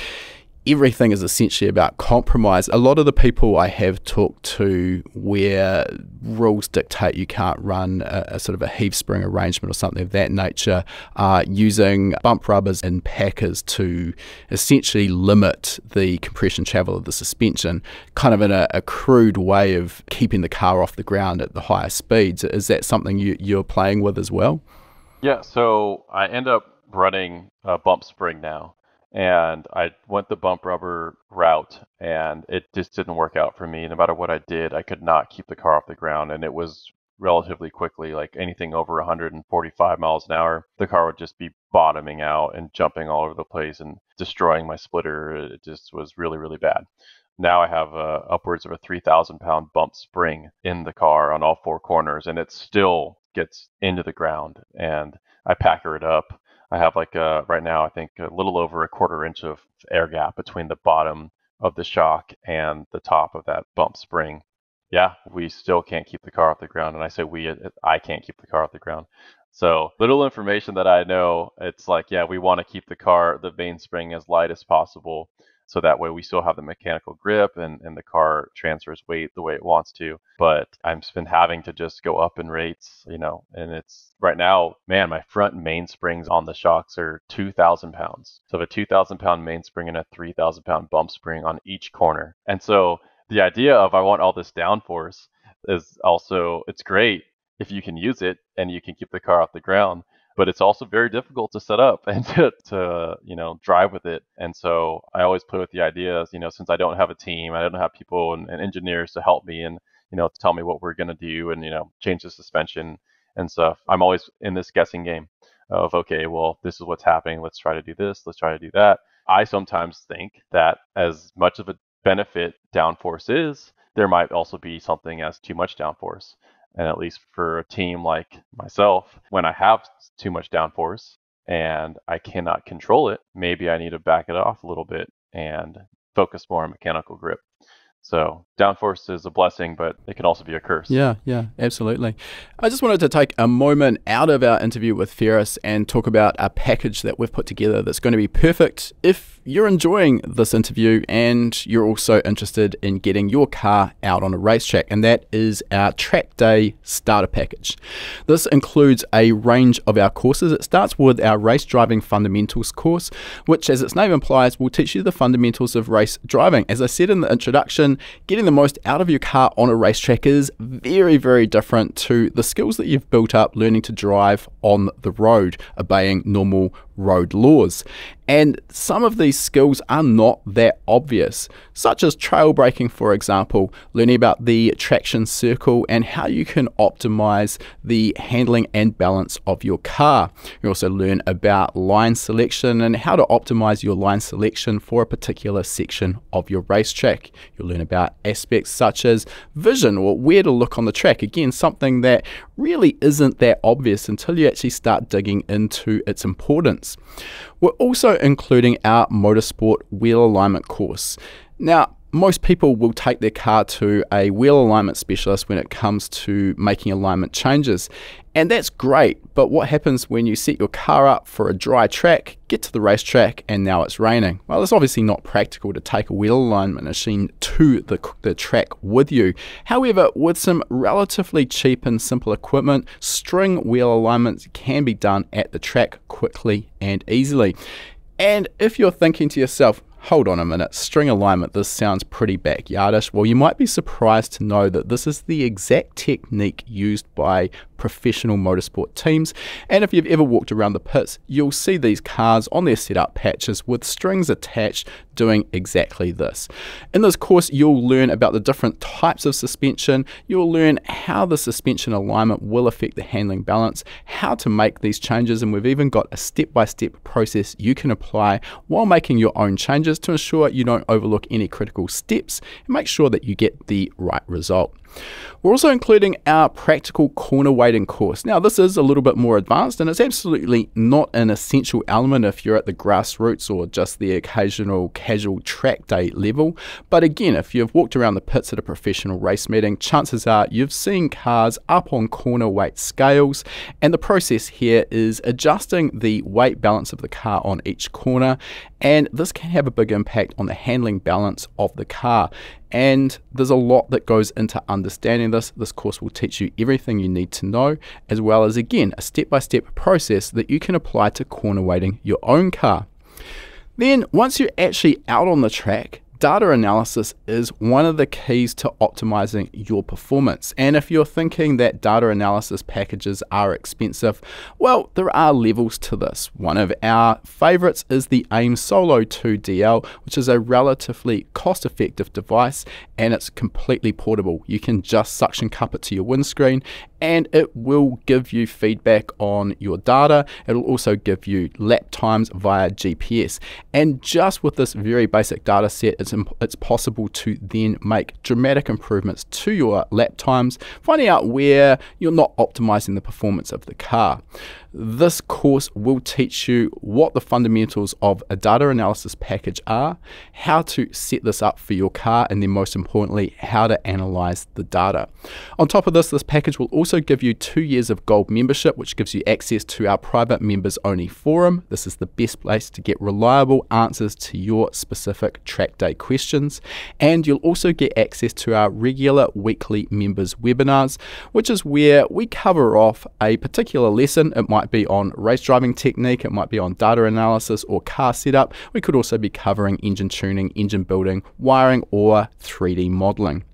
Speaker 2: everything is essentially about compromise. A lot of the people I have talked to where rules dictate you can't run a, a, sort of a heave spring arrangement or something of that nature are using bump rubbers and packers to essentially limit the compression travel of the suspension, kind of in a, a crude way of keeping the car off the ground at the higher speeds. Is that something you, you're playing with as well?
Speaker 1: Yeah, so I end up running a bump spring now and I went the bump rubber route, and it just didn't work out for me. No matter what I did, I could not keep the car off the ground, and it was relatively quickly, like anything over 145 miles an hour, the car would just be bottoming out and jumping all over the place and destroying my splitter. It just was really, really bad. Now I have uh, upwards of a 3,000 pound bump spring in the car on all four corners, and it still gets into the ground. And I packer it up I have like a, right now, I think a little over a quarter inch of air gap between the bottom of the shock and the top of that bump spring. Yeah, we still can't keep the car off the ground. And I say we, I can't keep the car off the ground. So little information that I know, it's like, yeah, we want to keep the car, the mainspring as light as possible so that way we still have the mechanical grip and, and the car transfers weight the way it wants to. But I've been having to just go up in rates, you know, and it's right now, man, my front mainsprings on the shocks are 2,000 pounds. So I have a 2,000 pound mainspring and a 3,000 pound bump spring on each corner. And so the idea of I want all this downforce is also, it's great if you can use it and you can keep the car off the ground but it's also very difficult to set up and to, to, you know drive with it. And so i always play with the ideas you know since i don't have a team i don't have people and, and engineers to help me and you know tell me what we're going to do and you know change the suspension and stuff i'm always in this guessing game of okay well this is what's happening. Let's try to do this. Let's try to do that. I sometimes think that as much of a benefit downforce is there might also be something as too much downforce and at least for a team like myself, when I have too much downforce and I cannot control it, maybe I need to back it off a little bit and focus more on mechanical grip. So downforce is a blessing, but it can also be a curse.
Speaker 2: Yeah, yeah, absolutely. I just wanted to take a moment out of our interview with Feras and talk about a package that we've put together that's going to be perfect if you're enjoying this interview and you're also interested in getting your car out on a racetrack, and that is our Track Day Starter Package. This includes a range of our courses. It starts with our Race Driving Fundamentals course, which, as its name implies, will teach you the fundamentals of race driving. As I said in the introduction, getting the most out of your car on a racetrack is very, very different to the skills that you've built up learning to drive on the road, obeying normal road laws. And some of these skills are not that obvious, such as trail braking, for example, learning about the traction circle and how you can optimize the handling and balance of your car. You also learn about line selection and how to optimize your line selection for a particular section of your racetrack. You'll learn about aspects such as vision or where to look on the track. Again, something that really isn't that obvious until you actually start digging into its importance. We're also including our motorsport wheel alignment course. Now, most people will take their car to a wheel alignment specialist when it comes to making alignment changes. And that's great, but what happens when you set your car up for a dry track, get to the racetrack, and now it's raining? Well, it's obviously not practical to take a wheel alignment machine to the, the track with you. However, with some relatively cheap and simple equipment, string wheel alignments can be done at the track quickly and easily. And if you're thinking to yourself, hold on a minute, string alignment, this sounds pretty backyardish. Well, you might be surprised to know that this is the exact technique used by professional motorsport teams. And if you've ever walked around the pits, you'll see these cars on their setup patches with strings attached doing exactly this. In this course, you'll learn about the different types of suspension, you'll learn how the suspension alignment will affect the handling balance, how to make these changes, and we've even got a step by step process you can apply while making your own changes to ensure you don't overlook any critical steps and make sure that you get the right result. We're also including our practical corner weighting course. Now, this is a little bit more advanced and it's absolutely not an essential element if you're at the grassroots or just the occasional casual track day level. But again, if you've walked around the pits at a professional race meeting, chances are you've seen cars up on corner weight scales. And the process here is adjusting the weight balance of the car on each corner. And this can have a big impact on the handling balance of the car. And there's a lot that goes into understanding this. This course will teach you everything you need to know, as well as, again, a step by step process that you can apply to corner weighting your own car. Then, once you're actually out on the track, Data analysis is one of the keys to optimizing your performance. And if you're thinking that data analysis packages are expensive, well, there are levels to this. One of our favorites is the AIM Solo 2 DL, which is a relatively cost effective device and it's completely portable. You can just suction cup it to your windscreen and it will give you feedback on your data. It'll also give you lap times via GPS. And just with this very basic data set, it's, it's possible to then make dramatic improvements to your lap times, finding out where you're not optimizing the performance of the car. This course will teach you what the fundamentals of a data analysis package are, how to set this up for your car, and then most importantly, how to analyze the data. On top of this, this package will also give you two years of gold membership, which gives you access to our private members only forum. This is the best place to get reliable answers to your specific track day questions. And you'll also get access to our regular weekly members webinars, which is where we cover off a particular lesson. It might might be on race driving technique, it might be on data analysis or car setup. We could also be covering engine tuning, engine building, wiring, or 3D modeling.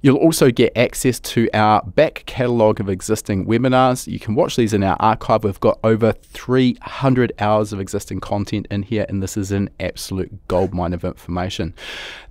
Speaker 2: You'll also get access to our back catalogue of existing webinars. You can watch these in our archive. We've got over 300 hours of existing content in here, and this is an absolute goldmine of information.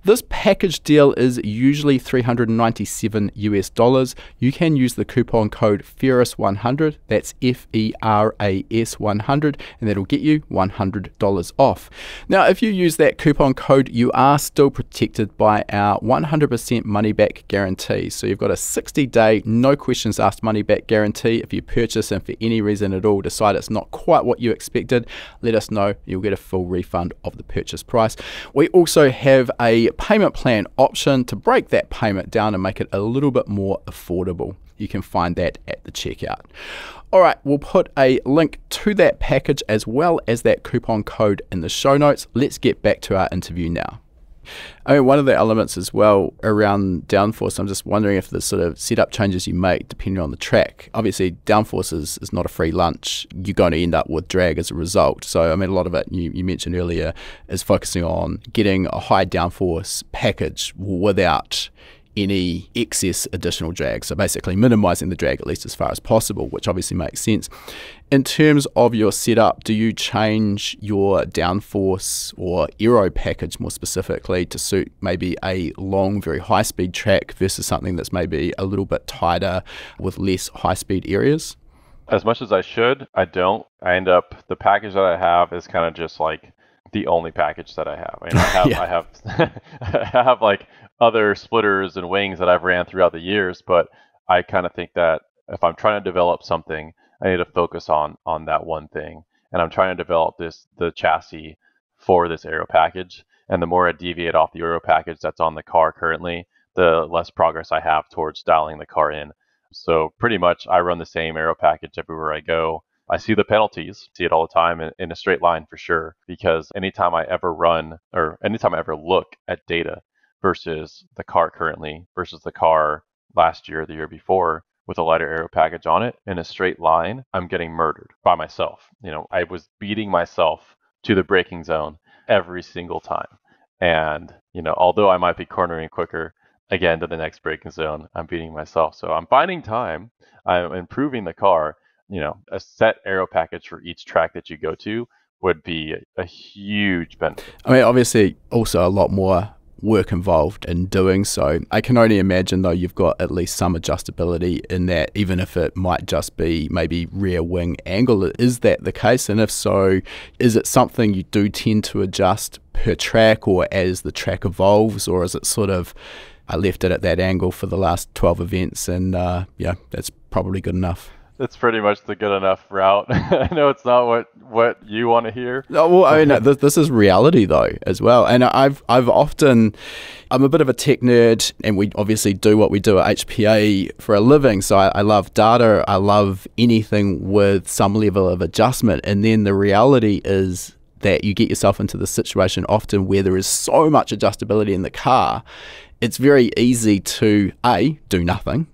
Speaker 2: This package deal is usually 397 US dollars. You can use the coupon code FERAS100, that's F E R A S 100, and that'll get you $100 off. Now, if you use that coupon code, you are still protected by our 100% money back guarantee guarantee. So you've got a 60 day, no questions asked money back guarantee. If you purchase and for any reason at all decide it's not quite what you expected, let us know. You'll get a full refund of the purchase price. We also have a payment plan option to break that payment down and make it a little bit more affordable. You can find that at the checkout. All right, we'll put a link to that package as well as that coupon code in the show notes. Let's get back to our interview now. I mean, one of the elements as well around downforce, I'm just wondering if the sort of setup changes you make depending on the track. Obviously, downforce is, is not a free lunch. You're going to end up with drag as a result. So, I mean, a lot of it you, you mentioned earlier is focusing on getting a high downforce package without any excess additional drag. So basically minimizing the drag at least as far as possible, which obviously makes sense. In terms of your setup, do you change your downforce or aero package more specifically to suit maybe a long, very high speed track versus something that's maybe a little bit tighter with less high speed areas?
Speaker 1: As much as I should, I don't. I end up the package that I have is kind of just like the only package that I have. I, mean, I have, yeah. I have, I have like other splitters and wings that I've ran throughout the years, but I kind of think that if I'm trying to develop something, I need to focus on on that one thing. And I'm trying to develop this the chassis for this aero package. And the more I deviate off the aero package that's on the car currently, the less progress I have towards dialing the car in. So pretty much I run the same aero package everywhere I go. I see the penalties, see it all the time in, in, a straight line for sure. Because anytime I ever run or anytime I ever look at data versus the car currently versus the car last year, the year before, with a lighter aero package on it in a straight line, I'm getting murdered by myself. You know, I was beating myself to the braking zone every single time. And, you know, although I might be cornering quicker, again to the next braking zone. I'm beating myself. So I'm finding time. I'm improving the car. You know, a set aero package for each track that you go to would be a huge benefit.
Speaker 2: I mean, obviously, also a lot more work involved in doing so. I can only imagine, though, you've got at least some adjustability in that, even if it might just be maybe rear wing angle. Is that the case? And if so, is it something you do tend to adjust per track or as the track evolves, or is it sort of I left it at that angle for the last 12 events and uh, yeah, that's probably good enough?
Speaker 1: It's pretty much the good enough route. I know it's not what, what you want to hear.
Speaker 2: No, well, I mean, this, this is reality though as well. And I've I've often, I'm a bit of a tech nerd, and we obviously do what we do at HPA for a living. So I, I love data. I love anything with some level of adjustment. And then the reality is that you get yourself into the situation often where there is so much adjustability in the car. It's very easy to a do nothing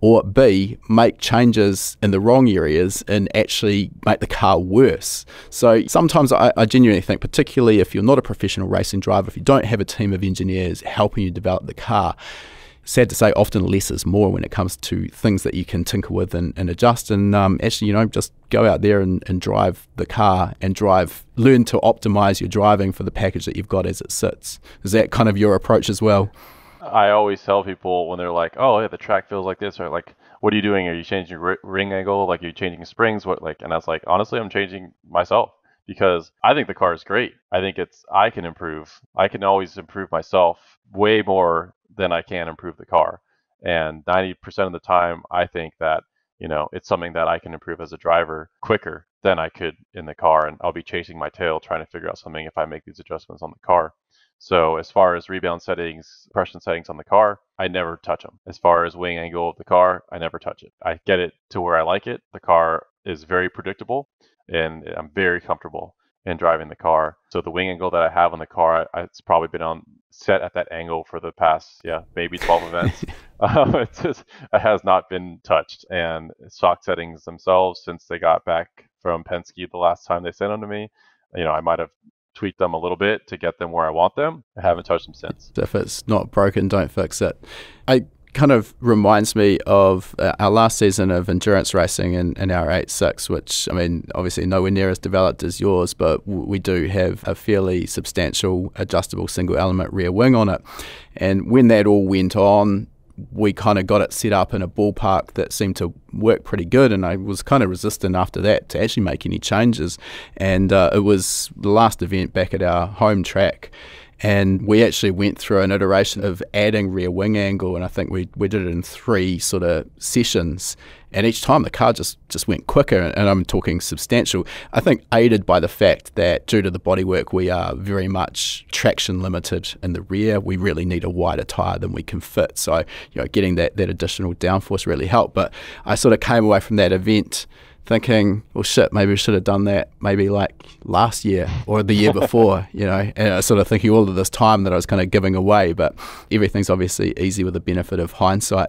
Speaker 2: or B, make changes in the wrong areas and actually make the car worse. So sometimes I, I, genuinely think, particularly if you're not a professional racing driver, if you don't have a team of engineers helping you develop the car, sad to say, often less is more when it comes to things that you can tinker with and, and adjust. And um, actually, you know, just go out there and, and drive the car and drive, learn to optimize your driving for the package that you've got as it sits. Is that kind of your approach as well?
Speaker 1: I always tell people when they're like, "Oh, yeah, the track feels like this," or like, "What are you doing? Are you changing your wing angle? Like, are you changing springs? What like?" And I was like, honestly, I'm changing myself because I think the car is great. I think it's I can improve. I can always improve myself way more than I can improve the car. And 90% of the time, I think that you know it's something that I can improve as a driver quicker than I could in the car, and I'll be chasing my tail trying to figure out something if I make these adjustments on the car. So as far as rebound settings, compression settings on the car, I never touch them. As far as wing angle of the car, I never touch it. I get it to where I like it. The car is very predictable and I'm very comfortable in driving the car. So the wing angle that I have on the car, I, it's probably been on set at that angle for the past, yeah, maybe 12 events. um, it, just, it has not been touched. And shock settings themselves, since they got back from Penske the last time they sent them to me, you know, I might have tweak them a little bit to get them where I want them. I haven't touched them since.
Speaker 2: If it's not broken, don't fix it. I kind of reminds me of uh, our last season of endurance racing in, in our 86, which, I mean, obviously nowhere near as developed as yours, but we do have a fairly substantial adjustable single element rear wing on it. And when that all went on, we kind of got it set up in a ballpark that seemed to work pretty good. And I was kind of resistant after that to actually make any changes. And uh, it was the last event back at our home track. And we actually went through an iteration of adding rear wing angle, and I think we, we did it in three sort of sessions. And each time the car just, just went quicker, and I'm talking substantial. I think aided by the fact that due to the bodywork, we are very much traction limited in the rear. We really need a wider tyre than we can fit. So, you know, getting that, that additional downforce really helped. But I sort of came away from that event thinking, well, shit, maybe we should have done that maybe like last year or the year before, you know, and I sort of thinking all of this time that I was kind of giving away, but everything's obviously easy with the benefit of hindsight.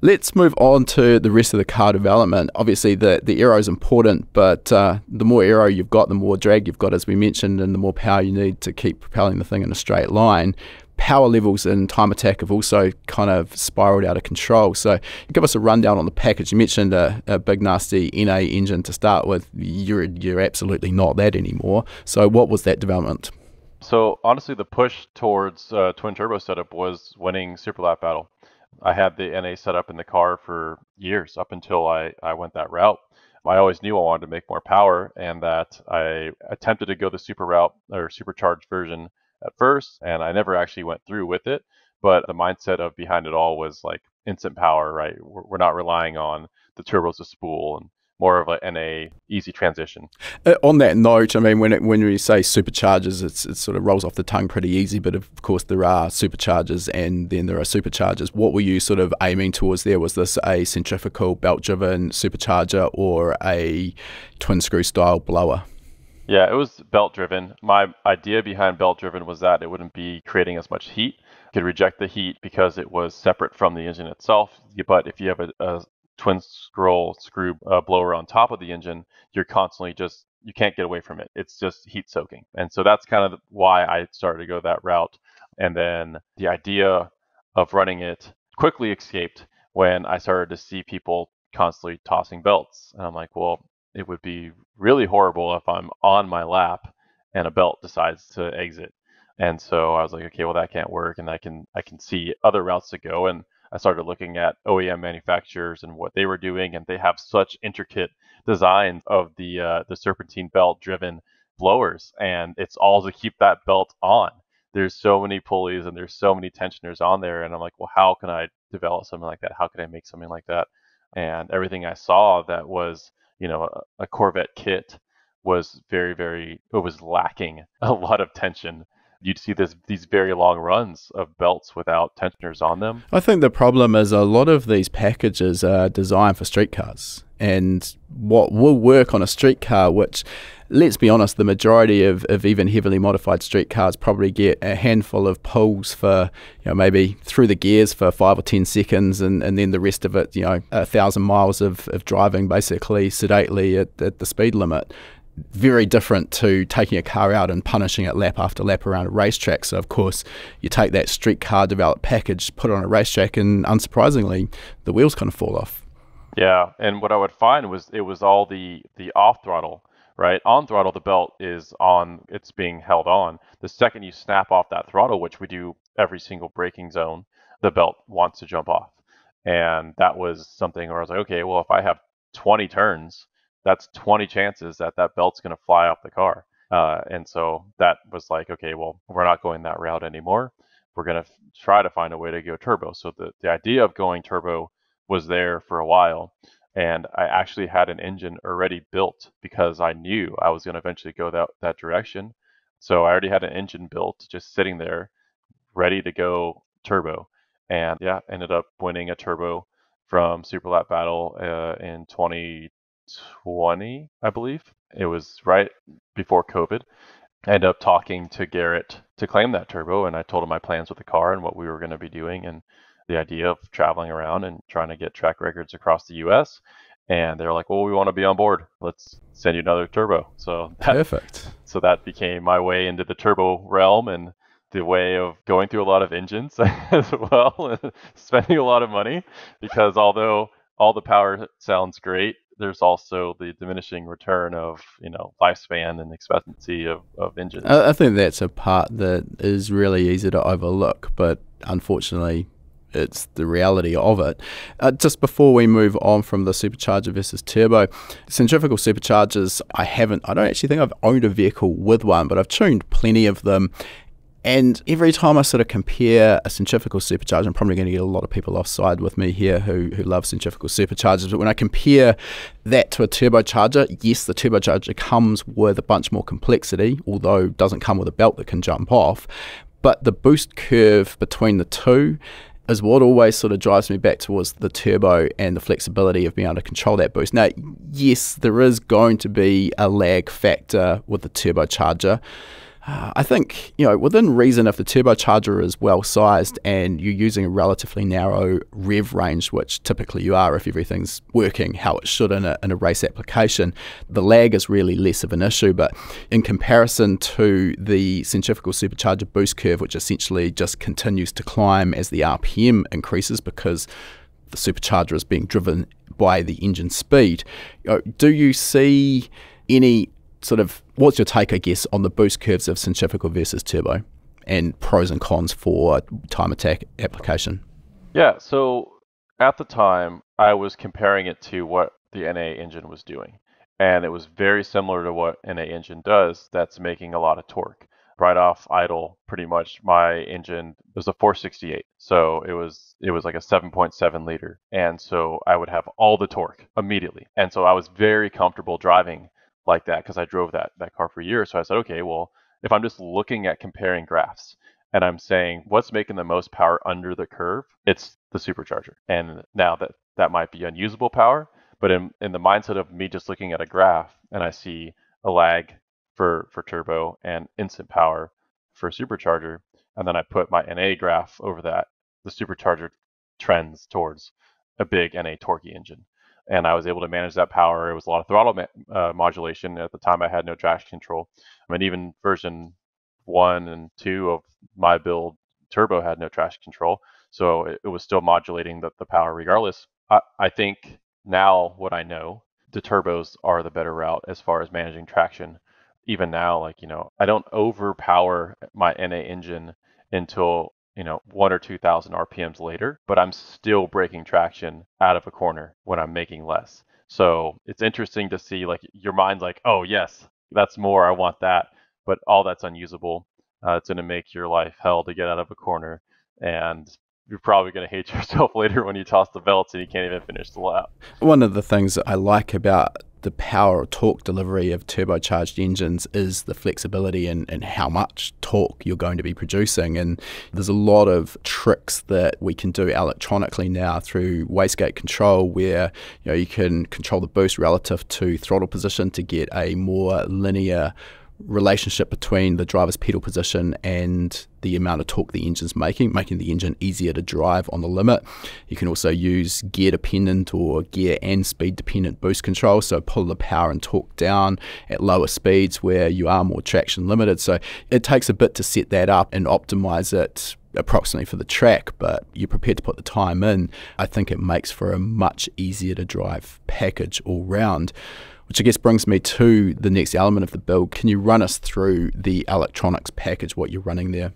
Speaker 2: Let's move on to the rest of the car development. Obviously, the, the aero is important, but uh, the more aero you've got, the more drag you've got, as we mentioned, and the more power you need to keep propelling the thing in a straight line. Power levels and time attack have also kind of spiraled out of control. So, give us a rundown on the package. You mentioned a, a big, nasty NA engine to start with. You're, you're absolutely not that anymore. So, what was that development?
Speaker 1: So, honestly, the push towards uh, twin turbo setup was winning Super Lap Battle I had the NA set up in the car for years up until I, I went that route. I always knew I wanted to make more power and that I attempted to go the super route or supercharged version at first, and I never actually went through with it. But the mindset of behind it all was like instant power, right? We're, not relying on the turbos to spool and more of a NA easy transition.
Speaker 2: Uh, on that note, I mean, when it, when we say superchargers, it's, it sort of rolls off the tongue pretty easy, but of course there are superchargers and then there are superchargers. What were you sort of aiming towards there? Was this a centrifugal belt driven supercharger or a twin screw style blower?
Speaker 1: Yeah, it was belt driven. My idea behind belt driven was that it wouldn't be creating as much heat. It could reject the heat because it was separate from the engine itself. But if you have a, a twin scroll screw uh, blower on top of the engine, you're constantly just you can't get away from it. It's just heat soaking, and so that's kind of why I started to go that route. And then the idea of running it quickly escaped when I started to see people constantly tossing belts. And I'm like, well, it would be really horrible if I'm on my lap and a belt decides to exit. And so I was like, okay, well that can't work, and I can I can see other routes to go. And I started looking at OEM manufacturers and what they were doing, and they have such intricate designs of the uh, the serpentine belt driven blowers, and it's all to keep that belt on. There's so many pulleys and there's so many tensioners on there, and I'm like, well, how can I develop something like that? How can I make something like that? And everything I saw that was, you know, a, Corvette kit was very, very, it was lacking a lot of tension you'd see this these very long runs of belts without tensioners on them.
Speaker 2: I think the problem is a lot of these packages are designed for street cars, and what will work on a street car, which let's be honest, the majority of, of even heavily modified street cars probably get a handful of pulls for, you know, maybe through the gears for five or 10 seconds, and, and then the rest of it, you know, a thousand miles of, of driving basically sedately at, at the speed limit very different to taking a car out and punishing it lap after lap around a racetrack. So, of course, you take that street car developed package, put it on a racetrack, and unsurprisingly, the wheels kind of fall off.
Speaker 1: Yeah, and what I would find was it was all the the off throttle, right? On throttle, the belt is on; it's being held on. The second you snap off that throttle, which we do every single braking zone, the belt wants to jump off, and that was something where I was like, okay, well, if I have 20 turns that's 20 chances that that belt's going to fly off the car. Uh, and so that was like, okay, well, we're not going that route anymore. We're going to f- try to find a way to go turbo. So the, the idea of going turbo was there for a while. And I actually had an engine already built because I knew I was going to eventually go that, that direction. So I already had an engine built just sitting there ready to go turbo. And yeah, ended up winning a turbo from Super Lap Battle uh, in 20, 20, I believe. It was right before COVID. I ended up talking to Garrett to claim that turbo, and I told him my plans with the car and what we were going to be doing, and the idea of traveling around and trying to get track records across the U.S. And they're like, "Well, we want to be on board. Let's send you another turbo." So
Speaker 2: that, perfect.
Speaker 1: So that became my way into the turbo realm and the way of going through a lot of engines as well, spending a lot of money because although all the power sounds great, there's also the diminishing return of you know lifespan and expectancy of, of engines.
Speaker 2: I, think that's a part that is really easy to overlook, but unfortunately it's the reality of it. Uh, just before we move on from the supercharger versus turbo, centrifugal superchargers, I haven't, I don't actually think I've owned a vehicle with one, but I've tuned plenty of them. And every time I sort of compare a centrifugal supercharger, I'm probably going to get a lot of people offside with me here who, who love centrifugal superchargers. But when I compare that to a turbocharger, yes, the turbocharger comes with a bunch more complexity, although doesn't come with a belt that can jump off. But the boost curve between the two is what always sort of drives me back towards the turbo and the flexibility of being able to control that boost. Now, yes, there is going to be a lag factor with the turbocharger. I think, you know, within reason, if the turbocharger is well sized and you're using a relatively narrow rev range, which typically you are if everything's working how it should in a, in a race application, the lag is really less of an issue. But in comparison to the centrifugal supercharger boost curve, which essentially just continues to climb as the RPM increases because the supercharger is being driven by the engine speed, you know, do you see any sort of what's your take, I guess, on the boost curves of centrifugal versus turbo and pros and cons for time attack application?
Speaker 1: Yeah, so at the time, I was comparing it to what the NA engine was doing. And it was very similar to what NA engine does that's making a lot of torque. Right off idle, pretty much my engine was a 468. So it was it was like a 7.7 liter. And so I would have all the torque immediately. And so I was very comfortable driving like that because I drove that that car for years. So I said, okay, well, if I'm just looking at comparing graphs and I'm saying what's making the most power under the curve, it's the supercharger. And now that that might be unusable power, but in in the mindset of me just looking at a graph and I see a lag for for turbo and instant power for supercharger, and then I put my NA graph over that, the supercharger trends towards a big NA torquey engine and I was able to manage that power. It was a lot of throttle ma- uh, modulation. At the time, I had no traction control. I mean, even version one and two of my build turbo had no traction control, so it, it was still modulating the, the power regardless. I, I think now what I know, the turbos are the better route as far as managing traction. Even now, like you know, I don't overpower my NA engine until you know, one or 2,000 RPMs later, but I'm still breaking traction out of a corner when I'm making less. So it's interesting to see like your mind's like, oh, yes, that's more. I want that. But all that's unusable. Uh, it's going to make your life hell to get out of a corner. And you're probably going to hate yourself later when you toss the belts and you can't even finish the lap.
Speaker 2: One of the things that I like about the power or torque delivery of turbocharged engines is the flexibility and, and how much torque you're going to be producing. And there's a lot of tricks that we can do electronically now through wastegate control where you know you can control the boost relative to throttle position to get a more linear relationship between the driver's pedal position and the amount of torque the engine's making, making the engine easier to drive on the limit. You can also use gear dependent or gear and speed dependent boost control, so pull the power and torque down at lower speeds where you are more traction limited. So it takes a bit to set that up and optimize it approximately for the track, but you're prepared to put the time in. I think it makes for a much easier to drive package all round. Which I guess brings me to the next element of the build. Can you run us through the electronics package, what you're running there?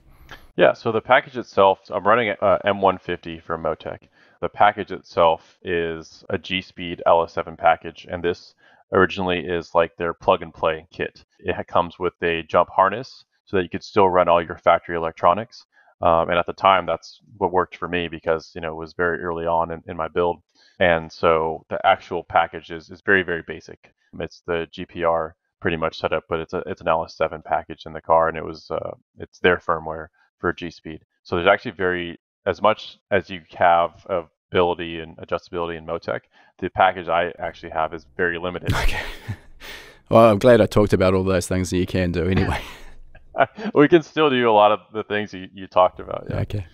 Speaker 1: Yeah, so the package itself, I'm running a M150 from Motec. The package itself is a G-Speed LS7 package, and this originally is like their plug and play kit. It comes with a jump harness so that you could still run all your factory electronics. Um, and at the time, that's what worked for me because you know it was very early on in, in my build. And so the actual package is, is very, very basic. It's the GPR pretty much set up, but it's a it's an LS7 package in the car, and it was uh, it's their firmware for G Speed. So there's actually very as much as you have of ability and adjustability in Motec, the package I actually have is very limited.
Speaker 2: Okay. Well, I'm glad I talked about all those things that you can do anyway.
Speaker 1: we can still do a lot of the things you, you talked about. Yeah.
Speaker 2: Okay.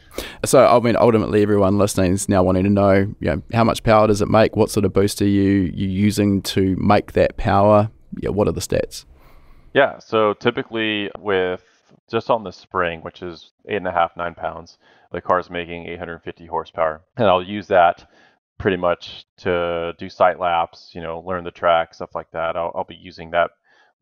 Speaker 2: So, I mean, ultimately, everyone listening is now wanting to know, you know, how much power does it make? What sort of boost are you, you using to make that power? Yeah, what are the stats?
Speaker 1: Yeah, so typically with just on the spring, which is eight and a half, nine pounds, the car is making 850 horsepower. And I'll use that pretty much to do sight laps, you know, learn the track, stuff like that. I'll, I'll be using that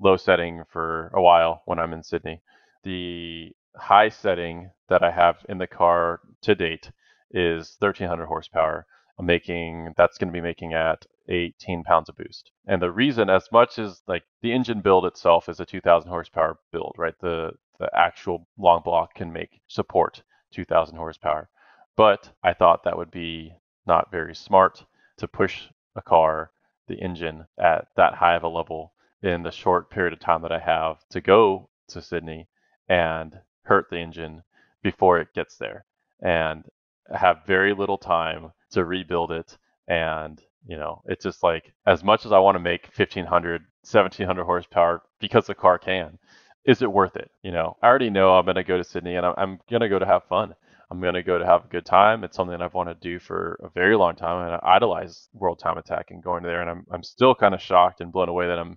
Speaker 1: low setting for a while when I'm in Sydney. The high setting that I have in the car to date is 1300 horsepower. I'm making that's going to be making at 18 pounds of boost. And the reason, as much as like the engine build itself is a 2000 horsepower build, right? The the actual long block can make support 2000 horsepower. But I thought that would be not very smart to push a car, the engine, at that high of a level in the short period of time that I have to go to Sydney and hurt the engine before it gets there and have very little time to rebuild it. And you know it's just like as much as i want to make 1500 1700 horsepower because the car can is it worth it? You know i already know i'm going to go to sydney and i'm, going to go to have fun. I'm going to go to have a good time. It's something i've wanted to do for a very long time and i idolize world time attack and going there and i'm, I'm still kind of shocked and blown away that i'm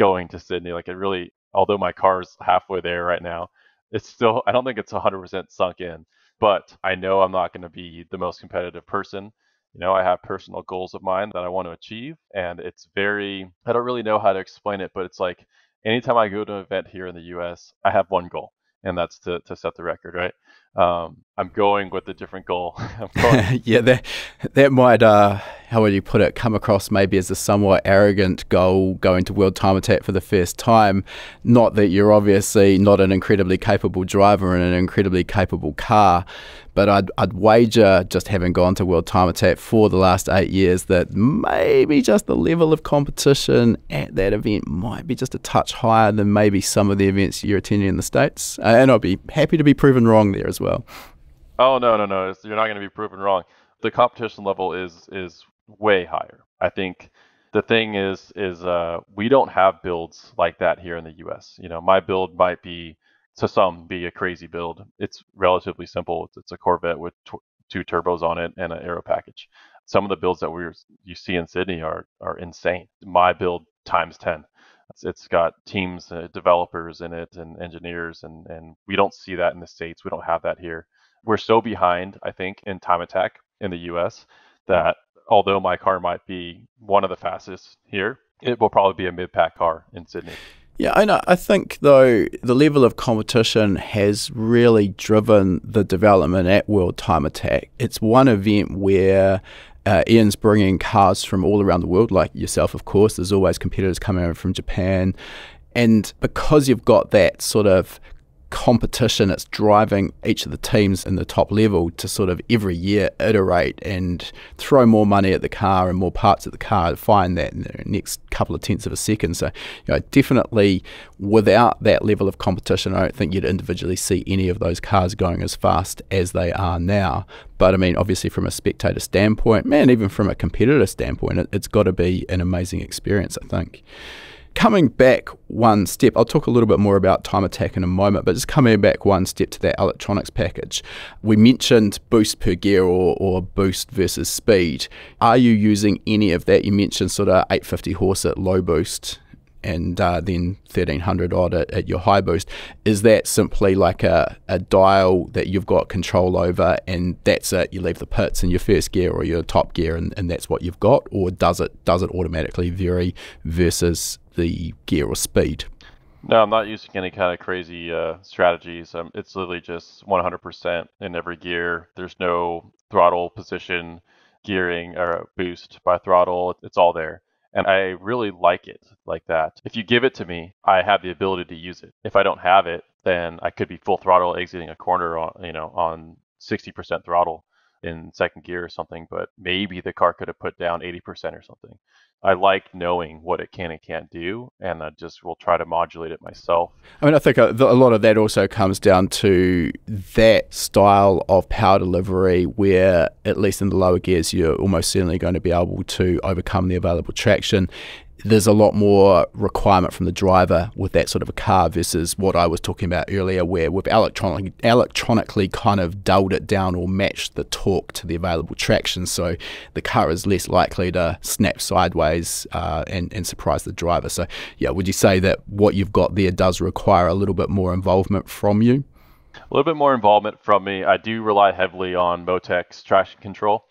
Speaker 1: going to sydney like it really although my car's halfway there right now it's still I don't think it's 100% sunk in, but I know I'm not going to be the most competitive person. You know, I have personal goals of mine that I want to achieve, and it's very I don't really know how to explain it, but it's like anytime I go to an event here in the U.S., I have one goal, and that's to to set the record, right? Um, I'm going with a different goal.
Speaker 2: yeah, that that might, uh, how would you put it, come across maybe as a somewhat arrogant goal going to World Time Attack for the first time. Not that you're obviously not an incredibly capable driver in an incredibly capable car, but I'd, I'd wager, just having gone to World Time Attack for the last eight years, that maybe just the level of competition at that event might be just a touch higher than maybe some of the events you're attending in the States. Uh, and I'd be happy to be proven wrong there as well.
Speaker 1: Oh, no, no, no. You're not going to be proven wrong. The competition level is is way higher. I think the thing is is uh, we don't have builds like that here in the U.S. You know, my build might be to some be a crazy build. It's relatively simple. It's, it's a Corvette with two turbos on it and an aero package. Some of the builds that we you see in Sydney are are insane. My build times ten. It's, got teams, uh, developers in it, and engineers, and and we don't see that in the states. We don't have that here. We're so behind, I think, in time attack in the US that although my car might be one of the fastest here, it will probably be a mid pack car in Sydney.
Speaker 2: Yeah, I know. I think though the level of competition has really driven the development at World Time Attack. It's one event where uh, Ian's bringing cars from all around the world, like yourself, of course. There's always competitors coming over from Japan. And because you've got that sort of competition it's driving each of the teams in the top level to sort of every year iterate and throw more money at the car and more parts at the car to find that in the next couple of tenths of a second. So, you know, definitely without that level of competition, I don't think you'd individually see any of those cars going as fast as they are now. But I mean, obviously, from a spectator standpoint, man, even from a competitor standpoint, it, it's got to be an amazing experience, I think. Coming back one step, I'll talk a little bit more about time attack in a moment, but just coming back one step to that electronics package. We mentioned boost per gear or, or boost versus speed. Are you using any of that? You mentioned sort of 850 horse at low boost and uh, then 1300 odd at, at, your high boost. Is that simply like a, a dial that you've got control over and that's it? You leave the pits in your first gear or your top gear and, and that's what you've got? Or does it does it automatically vary versus the gear or speed?
Speaker 1: No, I'm not using any kind of crazy uh, strategies. Um, it's literally just 100% in every gear. There's no throttle position, gearing, or boost by throttle. It's all there. And I really like it like that. If you give it to me, I have the ability to use it. If I don't have it, then I could be full throttle exiting a corner on, you know, on 60% throttle in second gear or something, but maybe the car could have put down 80% or something. I like knowing what it can and can't do, and I just will try to modulate it myself.
Speaker 2: I mean, I think uh, a, a, lot of that also comes down to that style of power delivery, where at least in the lower gears, you're almost certainly going to be able to overcome the available traction there's a lot more requirement from the driver with that sort of a car versus what I was talking about earlier, where we've electronic, electronically kind of dulled it down or matched the torque to the available traction. So the car is less likely to snap sideways uh, and, and surprise the driver. So, yeah, would you say that what you've got there does require a little bit more involvement from you?
Speaker 1: A little bit more involvement from me. I do rely heavily on Motec's traction control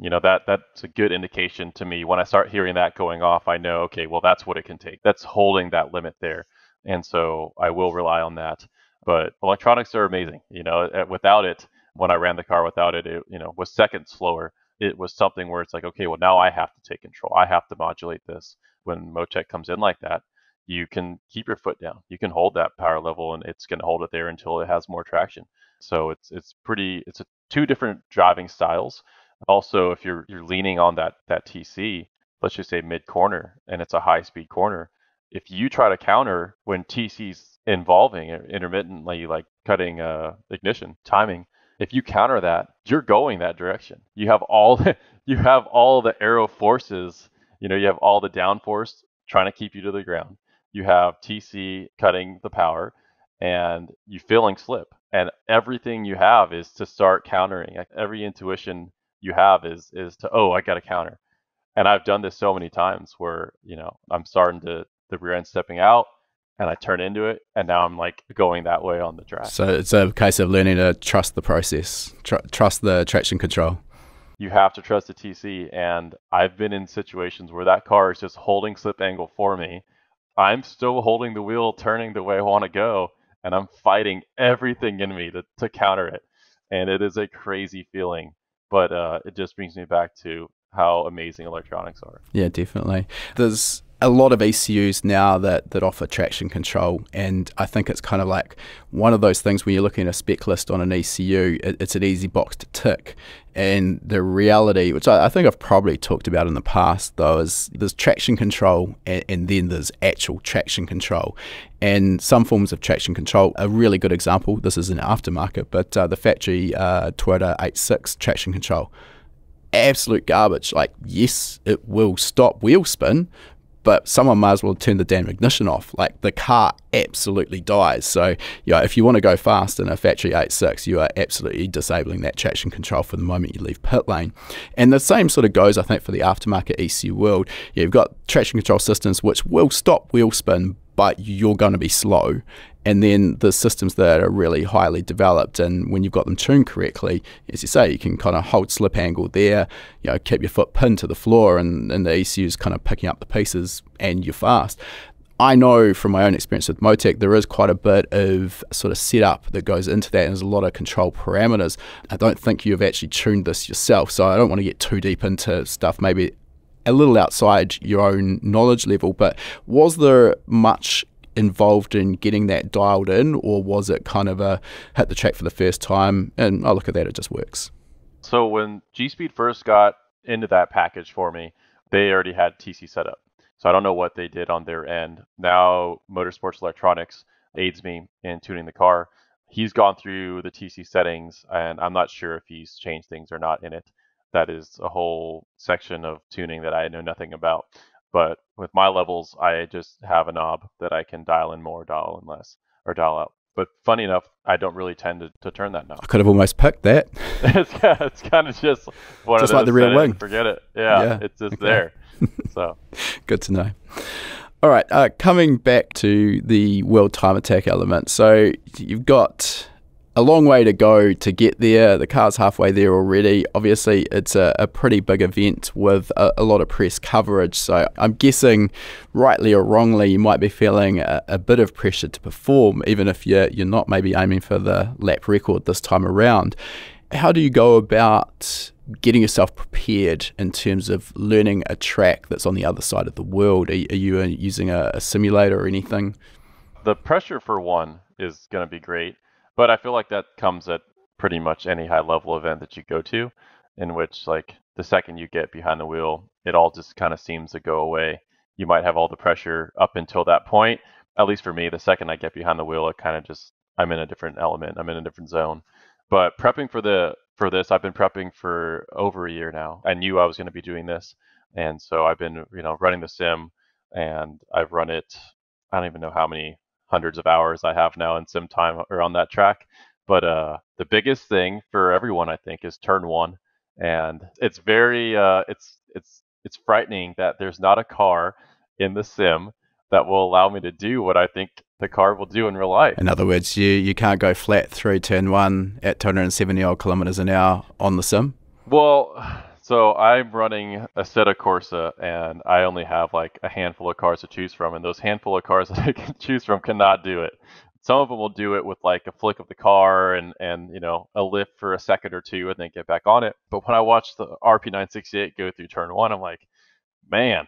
Speaker 1: you know that that's a good indication to me. When i start hearing that going off i know okay well that's what it can take. That's holding that limit there. And so i will rely on that. But electronics are amazing you know without it when i ran the car without it it you know was seconds slower. It was something where it's like okay well now i have to take control. I have to modulate this. When motec comes in like that you can keep your foot down. You can hold that power level and it's going to hold it there until it has more traction. So it's it's pretty it's a, two different driving styles also, if you're you're leaning on that that TC, let's just say mid corner, and it's a high speed corner, if you try to counter when TC's involving intermittently, like cutting uh, ignition timing, if you counter that, you're going that direction. You have all the, you have all the aero forces. You know, you have all the downforce trying to keep you to the ground. You have TC cutting the power, and you feeling slip. And everything you have is to start countering. Every intuition you have is is to oh I got a counter, and I've done this so many times where you know I'm starting to the rear end stepping out and I turn into it, and now I'm like going that way on the track.
Speaker 2: So it's a case of learning to trust the process, tr- trust the traction control.
Speaker 1: You have to trust the TC, and I've been in situations where that car is just holding slip angle for me. I'm still holding the wheel, turning the way I want to go, and I'm fighting everything in me to, to counter it. And it is a crazy feeling but uh, it just brings me back to how amazing electronics are.
Speaker 2: Yeah, definitely. There's a lot of ECUs now that, that offer traction control, and I think it's kind of like one of those things when you're looking at a spec list on an ECU, it, it's an easy box to tick. And the reality, which I, I, think I've probably talked about in the past, though, is there's traction control and, and then there's actual traction control. And some forms of traction control, a really good example, this is an aftermarket, but uh, the factory uh, Toyota 86 traction control absolute garbage. Like, yes, it will stop wheel spin, but someone might as well turn the damn ignition off. Like the car absolutely dies. So, yeah, if you want to go fast in a factory 86, you are absolutely disabling that traction control for the moment you leave pit lane. And the same sort of goes, I think, for the aftermarket ECU world. You've got traction control systems which will stop wheel spin, but you're going to be slow and then the systems that are really highly developed and when you've got them tuned correctly as you say you can kind of hold slip angle there you know keep your foot pinned to the floor and, and the ECU is kind of picking up the pieces and you're fast I know from my own experience with Motec, there is quite a bit of sort of setup that goes into that, and there's a lot of control parameters. I don't think you've actually tuned this yourself, so I don't want to get too deep into stuff maybe a little outside your own knowledge level. But was there much involved in getting that dialed in, or was it kind of a hit the track for the first time and oh, look at that, it just works?
Speaker 1: So when G Speed first got into that package for me, they already had TC set up. So I don't know what they did on their end. Now Motorsports Electronics aids me in tuning the car. He's gone through the TC settings, and I'm not sure if he's changed things or not in it. That is a whole section of tuning that I know nothing about. But with my levels, I just have a knob that I can dial in more, dial in less, or dial out. But funny enough, I don't really tend to, to turn that knob.
Speaker 2: I could have almost picked that.
Speaker 1: it's, it's kind of just one
Speaker 2: just
Speaker 1: of
Speaker 2: like the rear wing.
Speaker 1: Forget it. Yeah, yeah. it's just okay. there. So
Speaker 2: good to know. All right, uh, coming back to the world time attack element. So you've got a long way to go to get there. The car's halfway there already. Obviously, it's a, a pretty big event with a, a, lot of press coverage. So I'm guessing, rightly or wrongly, you might be feeling a, a, bit of pressure to perform, even if you're, you're not maybe aiming for the lap record this time around. How do you go about getting yourself prepared in terms of learning a track that's on the other side of the world? Are, are you uh, using a simulator or anything?
Speaker 1: The pressure for one is going to be great but I feel like that comes at pretty much any high level event that you go to, in which like the second you get behind the wheel, it all just kind of seems to go away. You might have all the pressure up until that point. At least for me, the second I get behind the wheel, it kind of just I'm in a different element. I'm in a different zone. But prepping for the for this, I've been prepping for over a year now. I knew I was going to be doing this, and so I've been you know running the sim, and I've run it. I don't even know how many hundreds of hours I have now in sim time or on that track. But uh, the biggest thing for everyone, I think, is turn one, and it's very uh, it's it's it's frightening that there's not a car in the sim that will allow me to do what I think the car will do in real life.
Speaker 2: In other words, you you can't go flat through turn one at 270 odd kilometers an hour on the sim.
Speaker 1: Well, so I'm running Assetto Corsa, and I only have like a handful of cars to choose from, and those handful of cars that I can choose from cannot do it. Some of them will do it with like a flick of the car and and you know a lift for a second or two, and then get back on it. But when I watch the RP968 go through turn one, I'm like, man,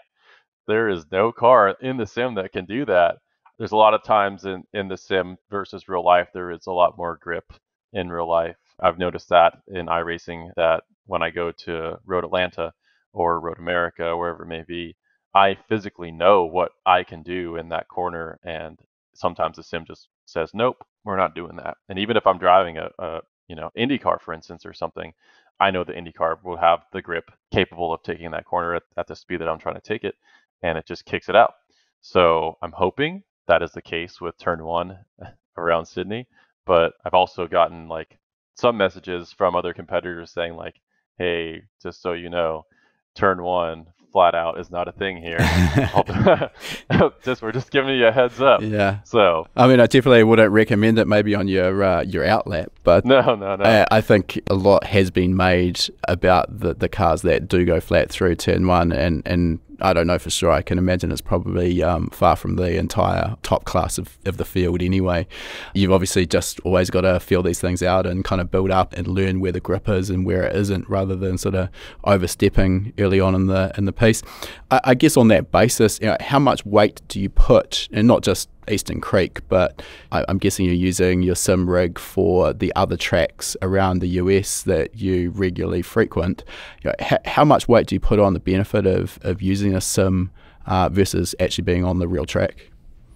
Speaker 1: there is no car in the sim that can do that. There's a lot of times in in the sim versus real life, there is a lot more grip in real life. I've noticed that in iRacing that when I go to Road Atlanta or Road America, wherever it may be, I physically know what I can do in that corner. And sometimes the sim just says, nope, we're not doing that. And even if I'm driving a, a you know, IndyCar, for instance, or something, I know the IndyCar will have the grip capable of taking that corner at, at the speed that I'm trying to take it, and it just kicks it out. So I'm hoping that is the case with turn one around Sydney. But I've also gotten like some messages from other competitors saying like, hey, just so you know, turn one flat out is not a thing here. just we're just giving you a heads up.
Speaker 2: Yeah.
Speaker 1: So
Speaker 2: I mean, I definitely wouldn't recommend it maybe on your uh, your outlap, but
Speaker 1: no, no, no.
Speaker 2: I, I, think a lot has been made about the the cars that do go flat through turn one, and and I don't know for sure. I can imagine it's probably um, far from the entire top class of, of the field anyway. You've obviously just always got to feel these things out and kind of build up and learn where the grip is and where it isn't rather than sort of overstepping early on in the in the piece. I, I guess on that basis, you know, how much weight do you put, and not just Eastern Creek, but I, am guessing you're using your sim rig for the other tracks around the US that you regularly frequent. You know, how much weight do you put on the benefit of, of using a sim uh, versus actually being on the real track?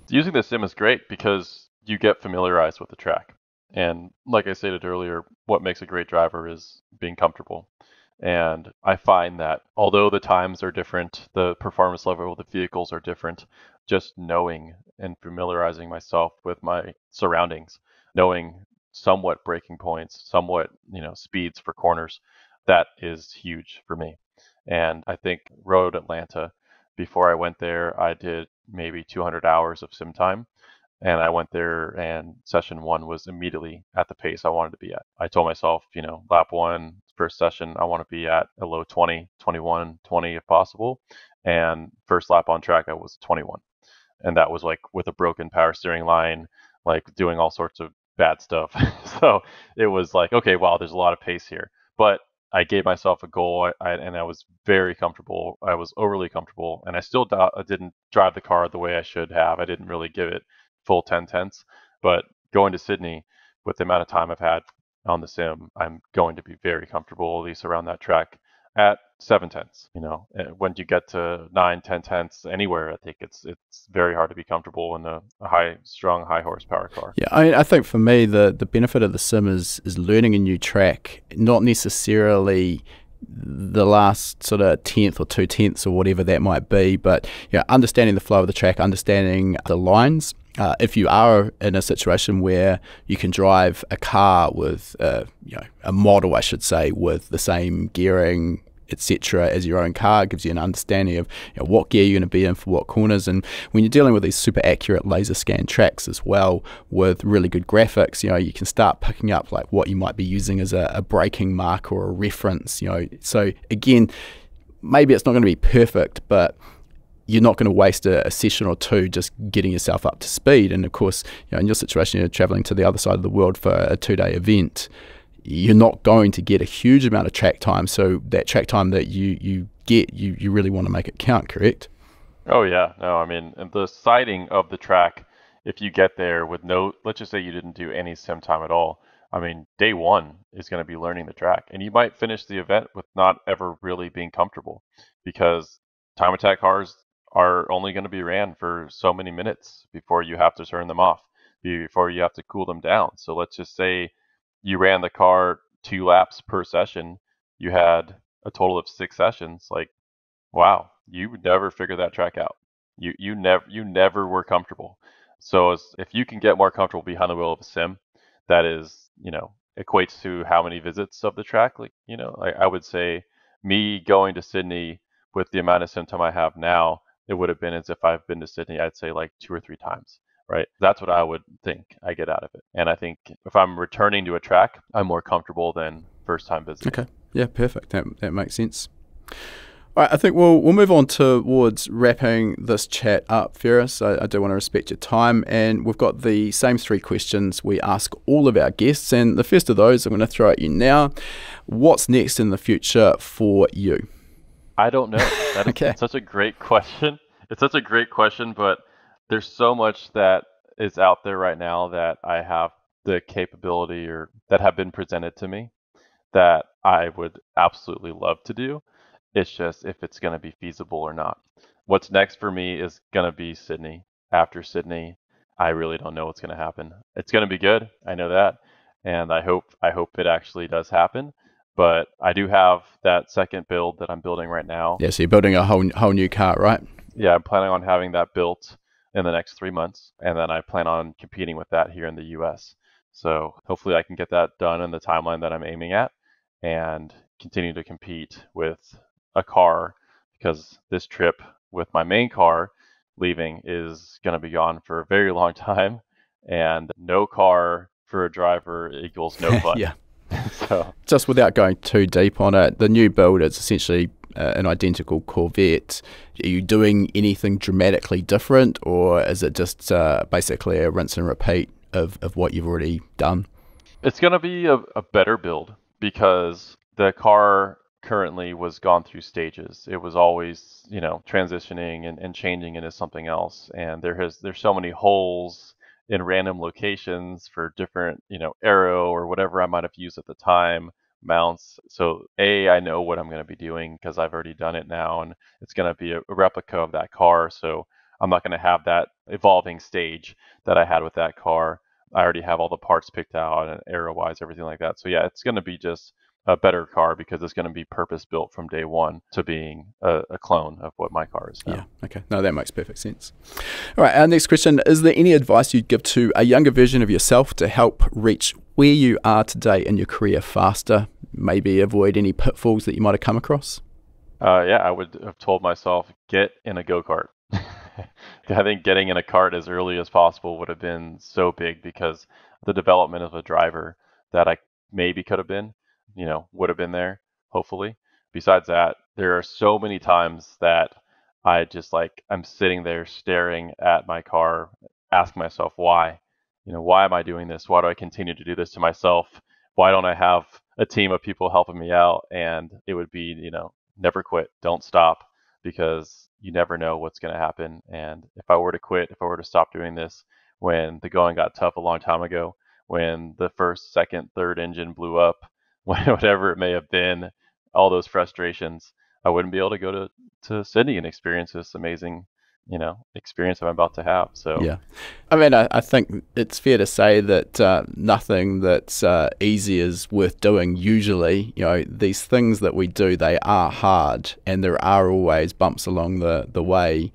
Speaker 1: Using the sim is great because you get familiarized with the track. And like I stated earlier, what makes a great driver is being comfortable. And I find that although the times are different, the performance level of the vehicles are different, just knowing and familiarizing myself with my surroundings, knowing somewhat breaking points, somewhat, you know, speeds for corners, that is huge for me. And I think Road Atlanta, before I went there, I did maybe 200 hours of sim time. And I went there, and session one was immediately at the pace I wanted to be at. I told myself, you know, lap one, first session, I want to be at a low 20, 21, 20 if possible. And first lap on track, I was 21. And that was like with a broken power steering line, like doing all sorts of bad stuff. so it was like, okay, wow, there's a lot of pace here. But I gave myself a goal, I, and I was very comfortable. I was overly comfortable, and I still do- didn't drive the car the way I should have. I didn't really give it full 10 tenths. But going to Sydney, with the amount of time I've had on the sim, I'm going to be very comfortable, at least around that track, at seven tenths. You know, when you get to nine, ten tenths anywhere, I think it's it's very hard to be comfortable in a, a high, strong, high horsepower car.
Speaker 2: Yeah, I, I think for me the the benefit of the sim is is learning a new track, not necessarily the last sort of tenth or two tenths or whatever that might be, but you know, understanding the flow of the track, understanding the lines. Uh, if you are in a situation where you can drive a car with, uh, you know, a model, I should say, with the same gearing, etc., as your own car, gives you an understanding of you know, what gear you're going to be in for what corners. And when you're dealing with these super accurate laser scan tracks as well, with really good graphics, you know, you can start picking up like what you might be using as a, a braking mark or a reference. You know, so again, maybe it's not going to be perfect, but you're not going to waste a, a, session or two just getting yourself up to speed. And of course, you know, in your situation, you're traveling to the other side of the world for a two day event you're not going to get a huge amount of track time. So that track time that you, you get, you, you really want to make it count, correct?
Speaker 1: Oh yeah, no, I mean the sighting of the track. If you get there with no, let's just say you didn't do any sim time at all. I mean, day one is going to be learning the track, and you might finish the event with not ever really being comfortable, because time attack cars are only going to be ran for so many minutes before you have to turn them off, before you have to cool them down. So let's just say you ran the car two laps per session, you had a total of six sessions. Like, wow, you would never figure that track out. You you never you never were comfortable. So as, if you can get more comfortable behind the wheel of a sim, that is you know equates to how many visits of the track. Like you know, I, I would say me going to Sydney with the amount of sim time I have now, it would have been as if I've been to Sydney. I'd say like two or three times right? That's what I would think I get out of it. And I think if I'm returning to a track, I'm more comfortable than first time visiting.
Speaker 2: Okay. Yeah, perfect. That, that makes sense. All right, I think we'll we'll move on towards wrapping this chat up, Feras. I, I, do want to respect your time, and we've got the same three questions we ask all of our guests. And the first of those, I'm going to throw at you now. What's next in the future for you?
Speaker 1: I don't know. That is okay. such a great question. It's such a great question, but there's so much that is out there right now that I have the capability or that have been presented to me that I would absolutely love to do. It's just if it's going to be feasible or not. What's next for me is going to be Sydney. After Sydney, I really don't know what's going to happen. It's going to be good. I know that. And I hope I hope it actually does happen. But I do have that second build that I'm building right now.
Speaker 2: Yeah, so you're building a whole whole new car, right?
Speaker 1: Yeah, I'm planning on having that built in the next three months, and then I plan on competing with that here in the U.S. So hopefully I can get that done in the timeline that I'm aiming at, and continue to compete with a car because this trip with my main car leaving is going to be gone for a very long time, and no car for a driver equals no fun.
Speaker 2: yeah. so just without going too deep on it, the new build is essentially uh, an identical Corvette. Are you doing anything dramatically different, or is it just uh, basically a rinse and repeat of, of what you've already done?
Speaker 1: It's going to be a, a better build because the car currently was gone through stages. It was always, you know, transitioning and, and changing into something else. And there has there's so many holes in random locations for different, you know, aero or whatever I might have used at the time mounts. So A, I know what I'm going to be doing because I've already done it now, and it's going to be a, replica of that car. So I'm not going to have that evolving stage that I had with that car. I already have all the parts picked out uh, and aero wise, everything like that. So yeah, it's going to be just a better car because it's going to be purpose built from day one to being a, a, clone of what my car is now.
Speaker 2: Yeah, okay. No, that makes perfect sense. All right, our next question Is there any advice you'd give to a younger version of yourself to help reach where you are today in your career faster? Maybe avoid any pitfalls that you might have come across?
Speaker 1: Uh, yeah, I would have told myself get in a go kart. I think getting in a kart as early as possible would have been so big because the development of a driver that I maybe could have been, you know, would have been there, hopefully. Besides that, there are so many times that I just like I'm sitting there staring at my car, asking myself why, you know, why am I doing this? Why do I continue to do this to myself? Why don't I have a team of people helping me out? And it would be, you know, never quit, don't stop, because you never know what's going to happen. And if I were to quit, if I were to stop doing this when the going got tough a long time ago, when the first, second, third engine blew up, whatever it may have been, all those frustrations, I wouldn't be able to go to, to Sydney and experience this amazing you know experience I'm about to have. So
Speaker 2: yeah, I mean, I, I think it's fair to say that uh, nothing that's uh, easy is worth doing. Usually, you know, these things that we do they are hard, and there are always bumps along the the way.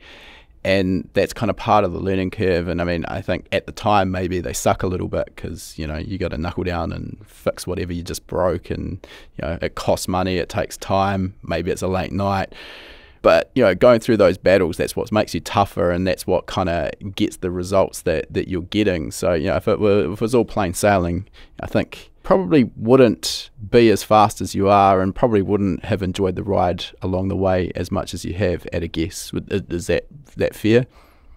Speaker 2: And that's kind of part of the learning curve. And I mean, I think at the time maybe they suck a little bit because you know you got to knuckle down and fix whatever you just broke, and you know it costs money, it takes time. Maybe it's a late night but you know, going through those battles, that's what makes you tougher, and that's what kind of gets the results that, that you're getting. So you know, if it were if it was all plain sailing, I think probably wouldn't be as fast as you are, and probably wouldn't have enjoyed the ride along the way as much as you have at a guess. Is that that fair?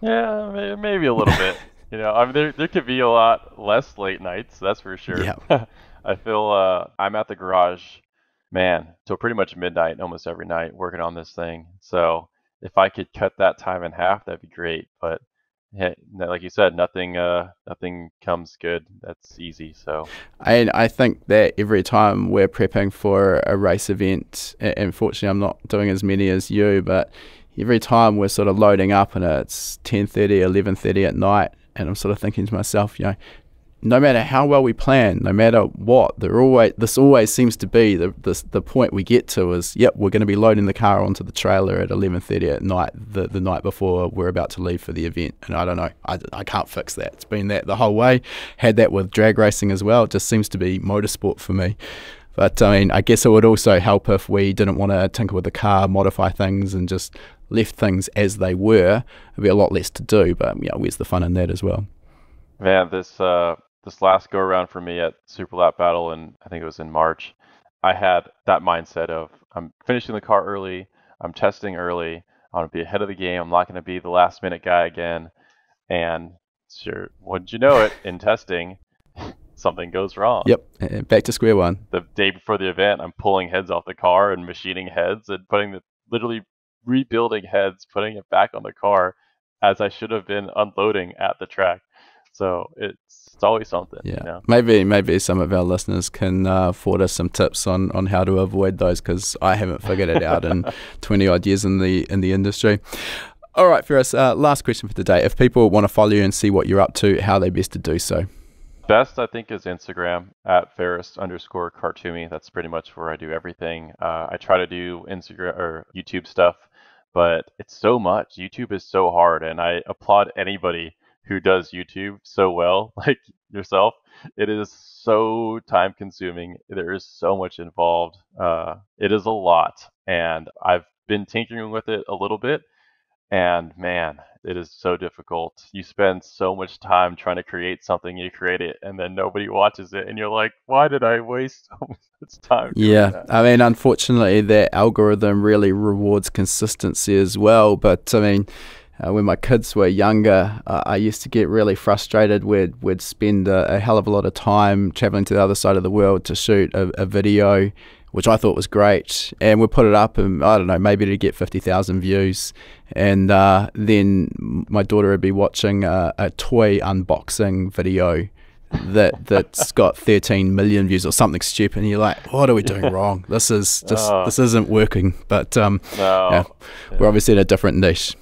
Speaker 1: Yeah, maybe a little bit. You know, I mean, there there could be a lot less late nights, that's for sure. Yeah. I feel uh, I'm at the garage man, so pretty much midnight almost every night working on this thing. So if I could cut that time in half, that'd be great. But like you said, nothing, uh, nothing comes good. That's easy. So,
Speaker 2: and I think that every time we're prepping for a race event, unfortunately, I'm not doing as many as you, but every time we're sort of loading up and it's 10:30, 11:30 at night, and I'm sort of thinking to myself, you know, no matter how well we plan, no matter what, there always this always seems to be the the, the point we get to is yep, we're going to be loading the car onto the trailer at 11:30 at night the, the night before we're about to leave for the event. And I don't know, I, I can't fix that. It's been that the whole way. Had that with drag racing as well. It just seems to be motorsport for me. But I mean, I guess it would also help if we didn't want to tinker with the car, modify things, and just left things as they were. It'd be a lot less to do. But yeah, where's the fun in that as well?
Speaker 1: Man, this uh, this last go around for me at Super Lap Battle, and I think it was in March, I had that mindset of I'm finishing the car early, I'm testing early, I want to be ahead of the game, I'm not going to be the last minute guy again. And sure, wouldn't you know it, in testing, something goes wrong.
Speaker 2: Yep, back to square one.
Speaker 1: The day before the event, I'm pulling heads off the car and machining heads and putting the literally rebuilding heads, putting it back on the car as I should have been unloading at the track. So it's it's always something.
Speaker 2: Yeah,
Speaker 1: you know?
Speaker 2: maybe maybe some of our listeners can uh, forward us some tips on, on how to avoid those because I haven't figured it out in twenty odd years in the in the industry. All right, Feras. Uh, last question for today: If people want to follow you and see what you're up to, how are they best to do so?
Speaker 1: Best, I think, is Instagram at Feras underscore Qartoumy. That's pretty much where I do everything. Uh, I try to do Instagram or YouTube stuff, but it's so much. YouTube is so hard, and I applaud anybody who does YouTube so well, like yourself. It is so time consuming. There is so much involved. Uh, it is a lot. And I've been tinkering with it a little bit. And man, it is so difficult. You spend so much time trying to create something, you create it, and then nobody watches it, and you're like, why did I waste so much time?
Speaker 2: Yeah, I mean, unfortunately, that algorithm really rewards consistency as well. But I mean, uh, when my kids were younger, uh, I used to get really frustrated. We'd, we'd spend a, a, hell of a lot of time traveling to the other side of the world to shoot a, a video, which I thought was great. And we'd put it up, and I don't know, maybe to get 50,000 views. And uh, then my daughter would be watching a, a toy unboxing video that that's got 13 million views or something stupid and you're like what are we doing wrong this is just oh. this isn't working but um no. yeah, we're obviously in a different niche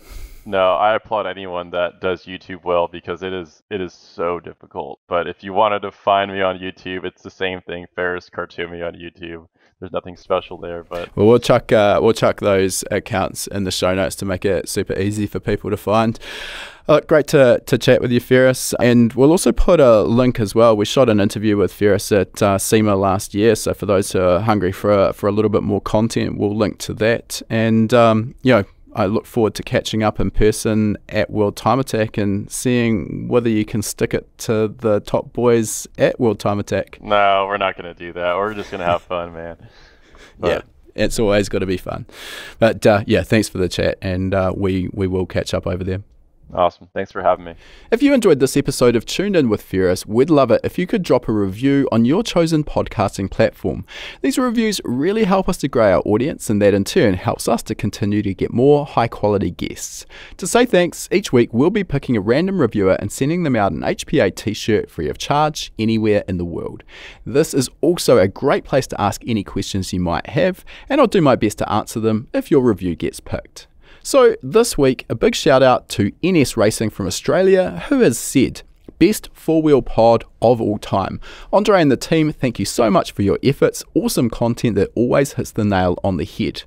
Speaker 1: no, I applaud anyone that does YouTube well because it is it is so difficult. But if you wanted to find me on YouTube, it's the same thing. Feras Qartoumy on YouTube. There's nothing special there, but
Speaker 2: well, we'll chuck uh, we'll chuck those accounts in the show notes to make it super easy for people to find. Uh, great to, to chat with you, Feras. And we'll also put a link as well. We shot an interview with Feras at uh, SEMA last year. So for those who are hungry for a, for a little bit more content, we'll link to that. And, um, you know, I look forward to catching up in person at World Time Attack and seeing whether you can stick it to the top boys at World Time Attack.
Speaker 1: No, we're not going to do that. We're just going to have fun, man.
Speaker 2: But, yeah it's always got to be fun. But uh, yeah, thanks for the chat, and uh, we we will catch up over there.
Speaker 1: Awesome. Thanks for having me.
Speaker 2: If you enjoyed this episode of Tuned In with Feras, we'd love it if you could drop a review on your chosen podcasting platform. These reviews really help us to grow our audience, and that in turn helps us to continue to get more high quality guests. To say thanks, each week we'll be picking a random reviewer and sending them out an HPA t shirt free of charge anywhere in the world. This is also a great place to ask any questions you might have, and I'll do my best to answer them if your review gets picked. So, this week, a big shout out to NS Racing from Australia, who has said, Best four wheel pod of all time. Andre and the team, thank you so much for your efforts. Awesome content that always hits the nail on the head.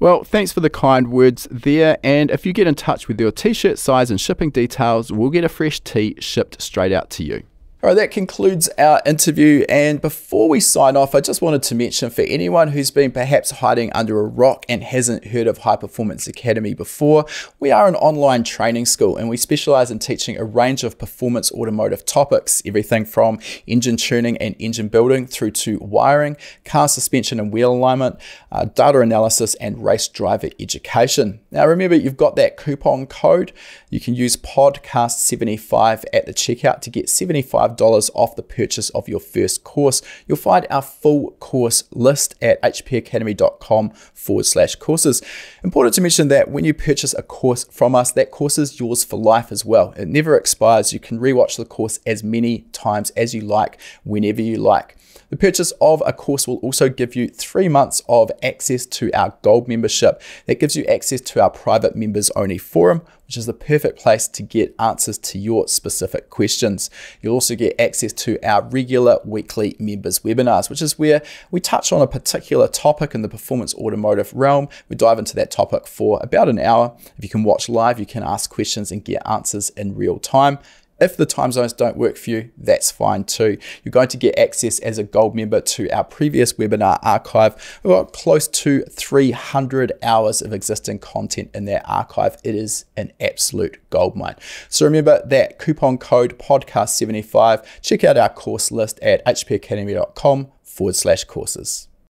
Speaker 2: Well, thanks for the kind words there. And if you get in touch with your t shirt size and shipping details, we'll get a fresh tee shipped straight out to you. All right, that concludes our interview. And before we sign off, I just wanted to mention for anyone who's been perhaps hiding under a rock and hasn't heard of High Performance Academy before, we are an online training school and we specialize in teaching a range of performance automotive topics, everything from engine tuning and engine building through to wiring, car suspension and wheel alignment, uh, data analysis, and race driver education. Now, remember, you've got that coupon code. You can use podcast75 at the checkout to get 75 $25 off the purchase of your first course. You'll find our full course list at hpacademy.com forward slash courses. Important to mention that when you purchase a course from us, that course is yours for life as well. It never expires. You can rewatch the course as many times as you like, whenever you like. The purchase of a course will also give you three months of access to our gold membership. That gives you access to our private members only forum, which is the perfect place to get answers to your specific questions. You'll also get access to our regular weekly members webinars, which is where we touch on a particular topic in the performance automotive realm. We dive into that topic for about an hour. If you can watch live, you can ask questions and get answers in real time. If the time zones don't work for you, that's fine too. You're going to get access as a gold member to our previous webinar archive. We've got close to 300 hours of existing content in that archive. It is an absolute goldmine. So remember that coupon code podcast75. Check out our course list at hpacademy.com forward slash courses.